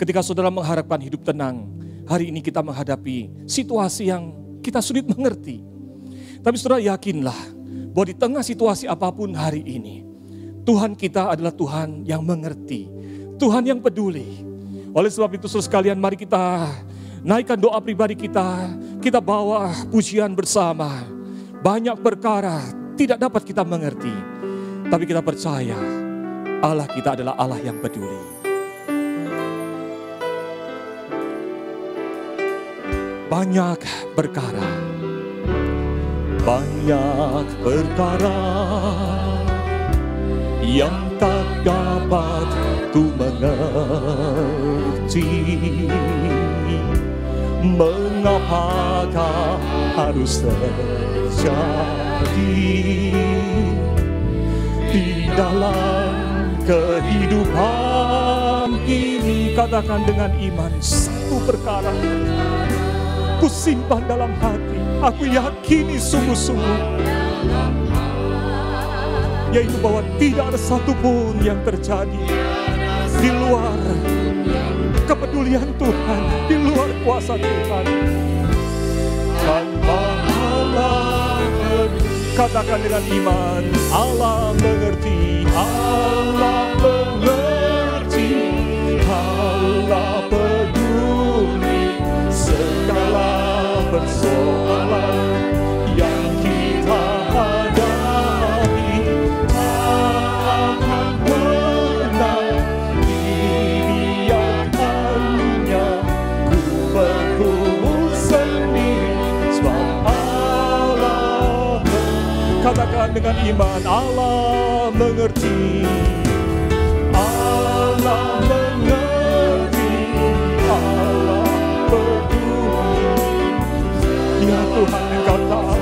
ketika saudara mengharapkan hidup tenang, hari ini kita menghadapi situasi yang kita sulit mengerti. Tapi saudara yakinlah bahwa di tengah situasi apa pun hari ini, Tuhan kita adalah Tuhan yang mengerti, Tuhan yang peduli. Oleh sebab itu saudara sekalian mari kita naikkan doa pribadi kita, kita bawa pujian bersama. Banyak perkara tidak dapat kita mengerti, tapi kita percaya Allah kita adalah Allah yang peduli. Banyak perkara, banyak perkara yang tak dapat ku mengerti. Mengapakah harus terjadi? Di dalam kehidupan ini Katakan dengan iman satu perkara Ku simpan dalam hati. Aku yakini sungguh-sungguh. Yaitu bahwa tidak ada satupun yang terjadi di luar kepedulian Tuhan, di luar kuasa Tuhan. Tanpa Allah katakan dengan iman, Allah mengerti, Allah mengerti, Allah katakan dengan iman Allah mengerti. Allah mengerti ya Tuhan engkau tahu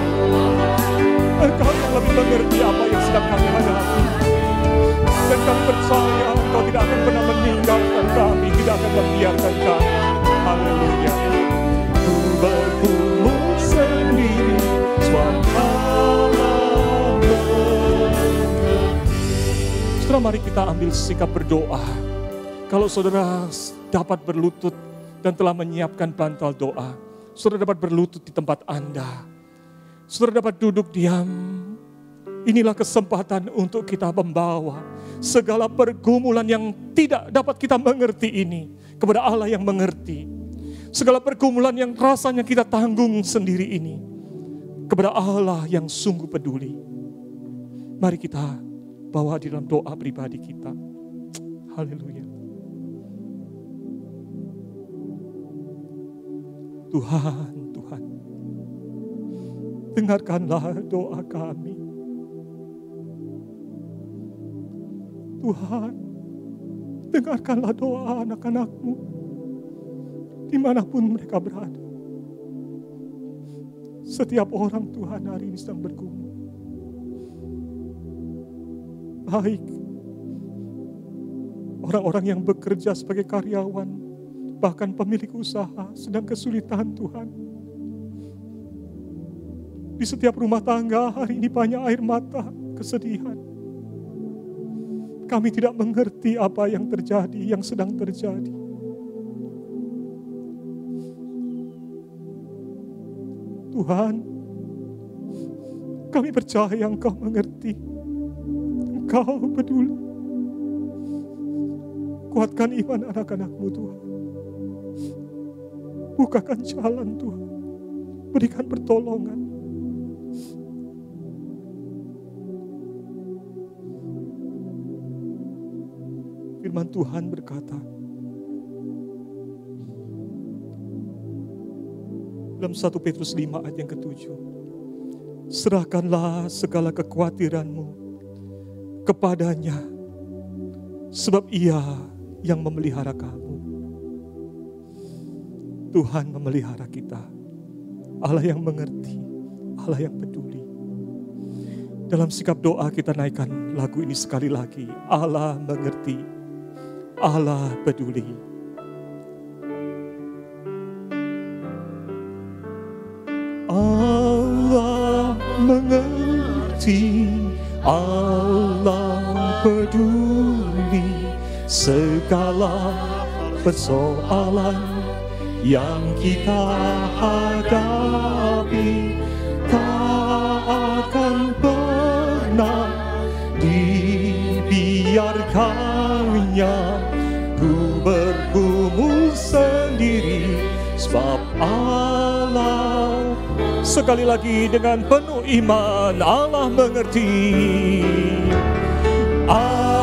Engkau yang lebih mengerti apa yang sedang kami hadapi. Dan kami percaya Engkau tidak akan pernah meninggalkan kami, tidak akan membiarkan kami. Haleluya. Ku bergumul sendiri, mengerti. Saudara mari kita ambil sikap berdoa. Kalau saudara dapat berlutut dan telah menyiapkan bantal doa, saudara dapat berlutut di tempat Anda. Saudara dapat duduk diam. Inilah kesempatan untuk kita membawa segala pergumulan yang tidak dapat kita mengerti ini kepada Allah yang mengerti. Segala pergumulan yang rasanya kita tanggung sendiri ini kepada Allah yang sungguh peduli. Mari kita bawa di dalam doa pribadi kita. Haleluya. Tuhan, Tuhan. Dengarkanlah doa kami. Tuhan, dengarkanlah doa anak-anakmu. Di mana pun mereka berada. Setiap orang Tuhan hari ini sedang bergumul. Baik. Orang-orang yang bekerja sebagai karyawan, bahkan pemilik usaha sedang kesulitan Tuhan. Di setiap rumah tangga hari ini banyak air mata, kesedihan. Kami tidak mengerti apa yang terjadi, yang sedang terjadi. Tuhan, kami percaya Engkau mengerti. Engkau peduli. Kuatkan iman anak-anakmu Tuhan. Bukakan jalan Tuhan. Berikan pertolongan. Firman Tuhan berkata, dalam 1 Petrus 5 ayat yang ketujuh, serahkanlah segala kekhawatiranmu kepadanya, sebab ia yang memelihara kamu. Tuhan memelihara kita, Allah yang mengerti, Allah yang peduli. Dalam sikap doa kita naikkan lagu ini sekali lagi. Allah mengerti, Allah peduli. Allah mengerti, Allah peduli segala persoalan yang kita hadapi tak akan pernah dibiarkannya. Ku bergumul sendiri sebab Allah sekali lagi dengan penuh iman Allah mengerti. Allah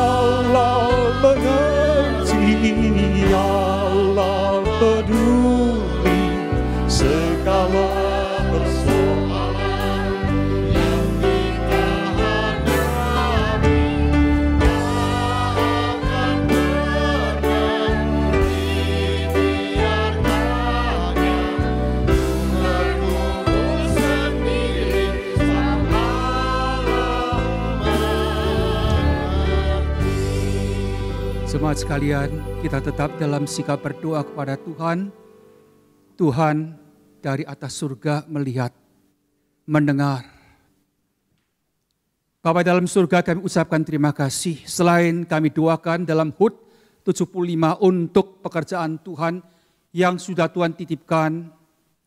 jemaat sekalian, kita tetap dalam sikap berdoa kepada Tuhan. Tuhan dari atas surga melihat, mendengar. Bapak dalam surga kami ucapkan terima kasih. Selain kami doakan dalam HUT 75 untuk pekerjaan Tuhan yang sudah Tuhan titipkan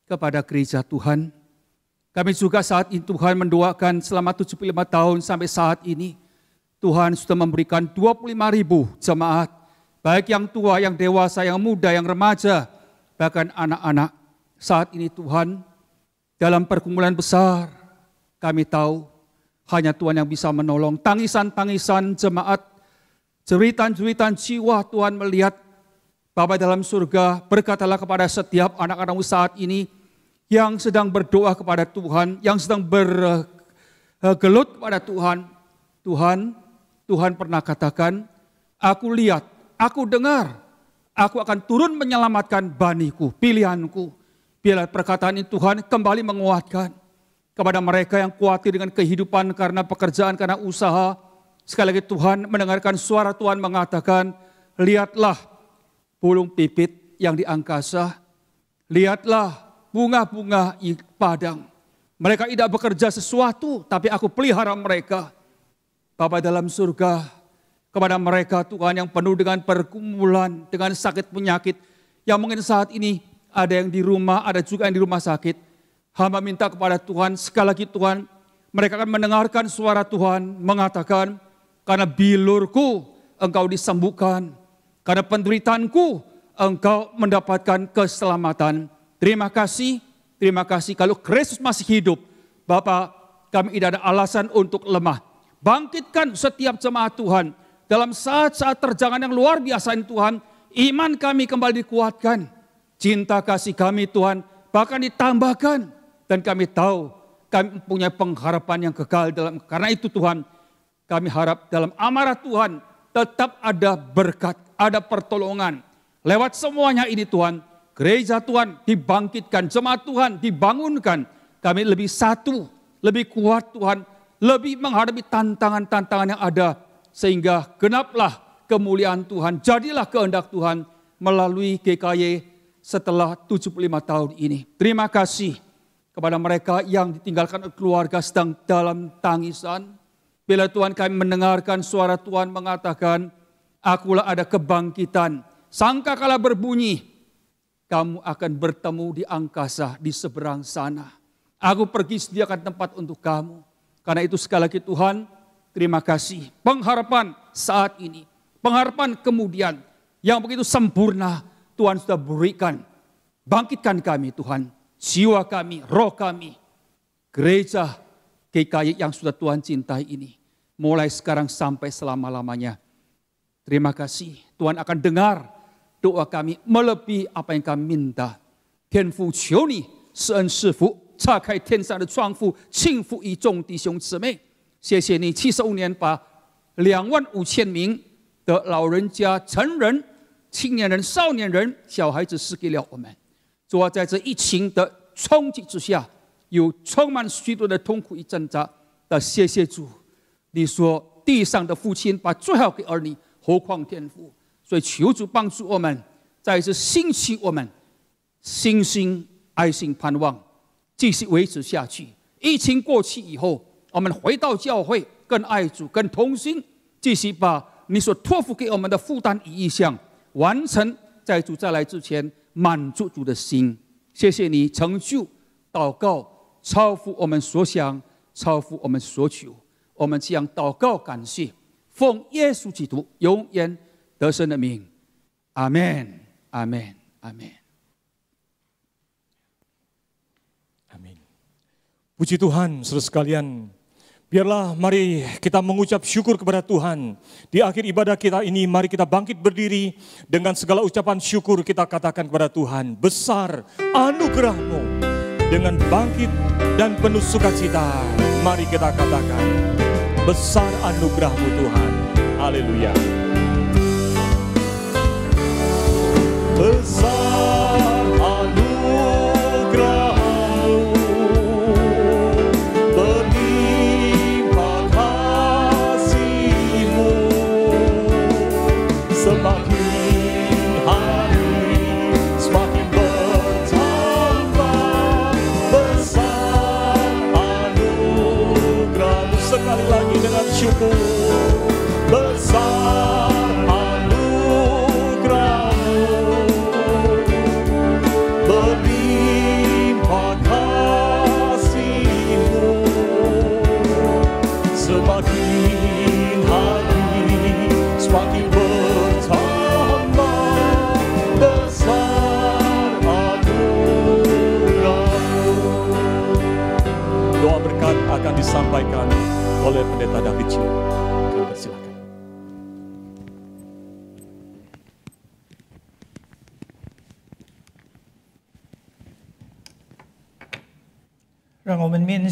kepada gereja Tuhan. Kami juga saat ini Tuhan mendoakan selama 75 tahun sampai saat ini Tuhan sudah memberikan 25 ribu jemaat, baik yang tua, yang dewasa, yang muda, yang remaja, bahkan anak-anak. Saat ini Tuhan, dalam pergumulan besar, kami tahu hanya Tuhan yang bisa menolong. Tangisan-tangisan jemaat, jeritan-jeritan jiwa Tuhan melihat Bapa dalam surga, berkatalah kepada setiap anak-anakmu saat ini yang sedang berdoa kepada Tuhan, yang sedang bergelut kepada Tuhan. Tuhan, Tuhan pernah katakan, aku lihat, aku dengar, aku akan turun menyelamatkan baniku, pilihanku. Biarlah perkataan ini Tuhan kembali menguatkan kepada mereka yang khawatir dengan kehidupan karena pekerjaan, karena usaha. Sekali lagi Tuhan mendengarkan suara Tuhan mengatakan, lihatlah bulung pipit yang di angkasa, lihatlah bunga-bunga padang. Mereka tidak bekerja sesuatu, tapi aku pelihara mereka. Bapa dalam surga, kepada mereka Tuhan yang penuh dengan pergumulan, dengan sakit penyakit, yang mungkin saat ini ada yang di rumah, ada juga yang di rumah sakit. Hamba minta kepada Tuhan, sekali lagi Tuhan, mereka akan mendengarkan suara Tuhan mengatakan, karena bilurku engkau disembuhkan, karena penderitaanku engkau mendapatkan keselamatan. Terima kasih, terima kasih. Kalau Kristus masih hidup, Bapak, kami tidak ada alasan untuk lemah. Bangkitkan setiap jemaat Tuhan. Dalam saat-saat terjangan yang luar biasa ini Tuhan, iman kami kembali dikuatkan. Cinta kasih kami Tuhan bahkan ditambahkan. Dan kami tahu kami mempunyai pengharapan yang kekal dalam karena itu Tuhan kami harap dalam amarah Tuhan tetap ada berkat, ada pertolongan. Lewat semuanya ini Tuhan, gereja Tuhan dibangkitkan, jemaat Tuhan dibangunkan. Kami lebih satu, lebih kuat Tuhan, lebih menghadapi tantangan-tantangan yang ada sehingga genaplah kemuliaan Tuhan, jadilah kehendak Tuhan melalui GKY setelah 75 tahun ini. Terima kasih kepada mereka yang ditinggalkan keluarga sedang dalam tangisan. Bila Tuhan kami mendengarkan suara Tuhan mengatakan, akulah ada kebangkitan. Sangka kala berbunyi, kamu akan bertemu di angkasa di seberang sana. Aku pergi sediakan tempat untuk kamu. Karena itu sekali lagi Tuhan, terima kasih. Pengharapan saat ini, pengharapan kemudian yang begitu sempurna Tuhan sudah berikan. Bangkitkan kami Tuhan, jiwa kami, roh kami, gereja GKI yang sudah Tuhan cintai ini. Mulai sekarang sampai selama-lamanya. Terima kasih. Tuhan akan dengar doa kami melebihi apa yang kami minta. 天父求你施恩赐福岔开天上的窗户，庆福一众弟兄姊妹。 谢谢你，七十五年把两万五千名的老人家、成人、青年人、少年人、小孩子赐给了我们。主啊，在这疫情的冲击之下，有充满许多的痛苦与挣扎。但谢谢主，你说地上的父亲把最好给儿女，何况天父？所以求主帮助我们，再一次兴起我们信心、爱心、盼望。继续维持下去。疫情过去以后，我们回到教会，跟爱主、跟同心，继续把你所托付给我们的负担与意向完成，在主再来之前，满足主的心。谢谢你成就祷告，超乎我们所想，超乎我们所求。我们将祷告感谢，奉耶稣基督永远得胜的名，阿门，阿门，阿门。Puji Tuhan, saudara sekalian. Biarlah mari kita mengucap syukur kepada Tuhan. Di akhir ibadah kita ini, mari kita bangkit berdiri dengan segala ucapan syukur kita katakan kepada Tuhan. Besar anugerahmu dengan bangkit dan penuh sukacita. Mari kita katakan, besar anugerahmu Tuhan. Haleluya. Besar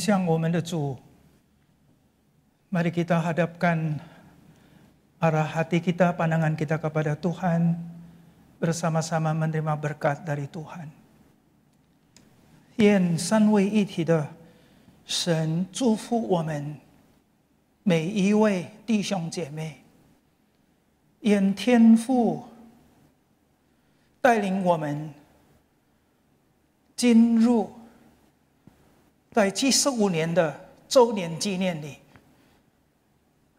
向我们的主。Mari kita hadapkan arah hati kita, pandangan kita kepada Tuhan, bersama-sama menerima berkat dari Tuhan. 愿三位一体的神祝福我们每一位弟兄姐妹，愿天父带领我们进入 在七十五年的周年纪念里，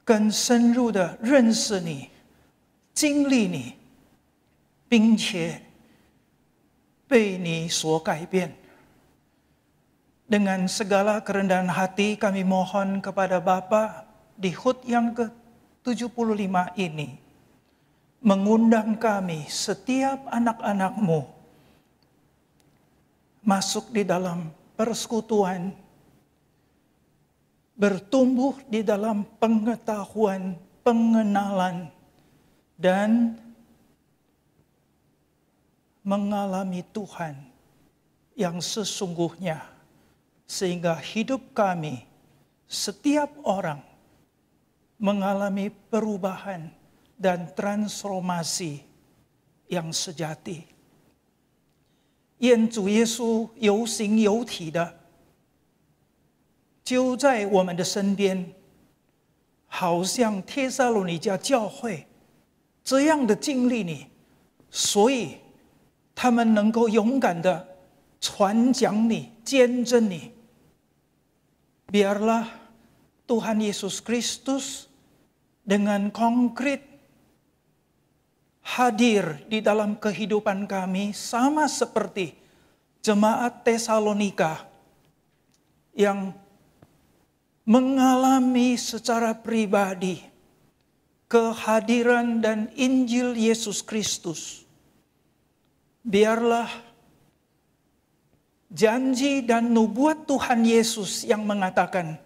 更深入的认识你、经历你，并且被你所改变。Dengan segala kerendahan hati kami mohon kepada Bapa di HUT yang ke-75 ini mengundang kami setiap anak-anakmu masuk di dalam persekutuan bertumbuh di dalam pengetahuan, pengenalan dan mengalami Tuhan yang sesungguhnya sehingga hidup kami setiap orang mengalami perubahan dan transformasi yang sejati. 愿主耶稣有形有体的就在我们的身边，好像帖撒罗尼迦教会这样的经历你，所以他们能够勇敢的传讲你、见证你。Biarlah Tuhan Yesus Kristus dengan konkret hadir di dalam kehidupan kami sama seperti jemaat Tesalonika yang mengalami secara pribadi kehadiran dan Injil Yesus Kristus. Biarlah janji dan nubuat Tuhan Yesus yang mengatakan,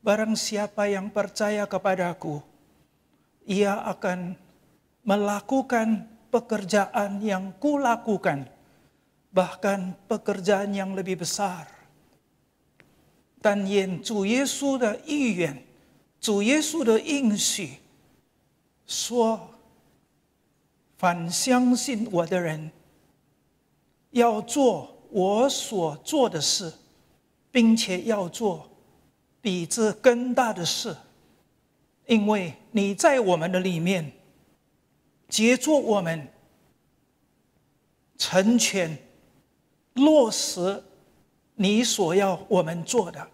Barang siapa yang percaya kepadaku, ia akan melakukan pekerjaan yang kulakukan, bahkan pekerjaan yang lebih besar. 但愿主耶稣的意愿，主耶稣的应许，说：凡相信我的人，要做我所做的事，并且要做比这更大的事，因为你在我们的里面，协助我们，成全、落实你所要我们做的。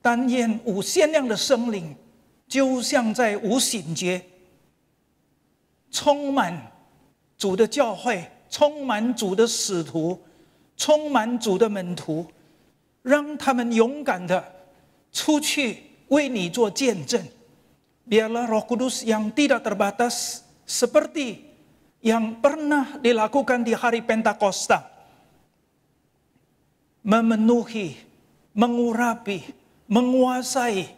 但愿无限量的生灵，就像在无醒节，充满主的教会，充满主的使徒，充满主的门徒，让他们勇敢的出去为你做见证。Biarlah Roh Kudus yang tidak terbatas seperti yang pernah dilakukan di hari Pentakosta. Memenuhi, mengurapi, menguasai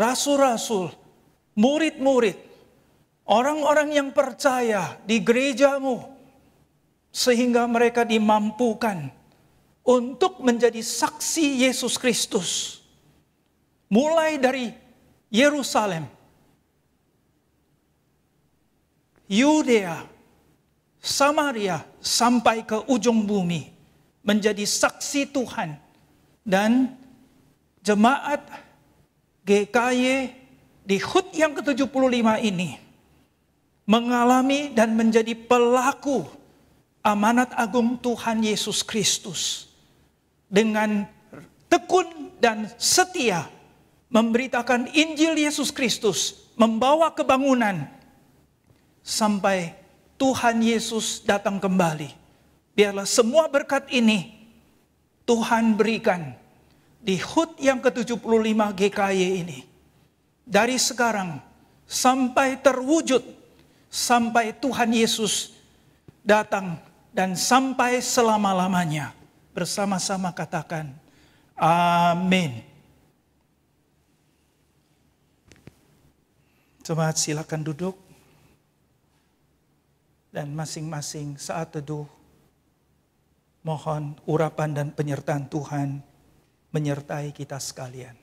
rasul-rasul, murid-murid, orang-orang yang percaya di gerejamu, sehingga mereka dimampukan untuk menjadi saksi Yesus Kristus, mulai dari Yerusalem, Yudea, Samaria, sampai ke ujung bumi, menjadi saksi Tuhan dan jemaat GKY di HUT yang ke-75 ini mengalami dan menjadi pelaku amanat agung Tuhan Yesus Kristus dengan tekun dan setia memberitakan Injil Yesus Kristus, membawa kebangunan sampai Tuhan Yesus datang kembali. Biarlah semua berkat ini Tuhan berikan di HUT yang ke-75 GKY ini. Dari sekarang sampai terwujud, sampai Tuhan Yesus datang dan sampai selama-lamanya. Bersama-sama katakan, amin. Jemaat silakan duduk. Dan masing-masing saat teduh, mohon urapan dan penyertaan Tuhan menyertai kita sekalian.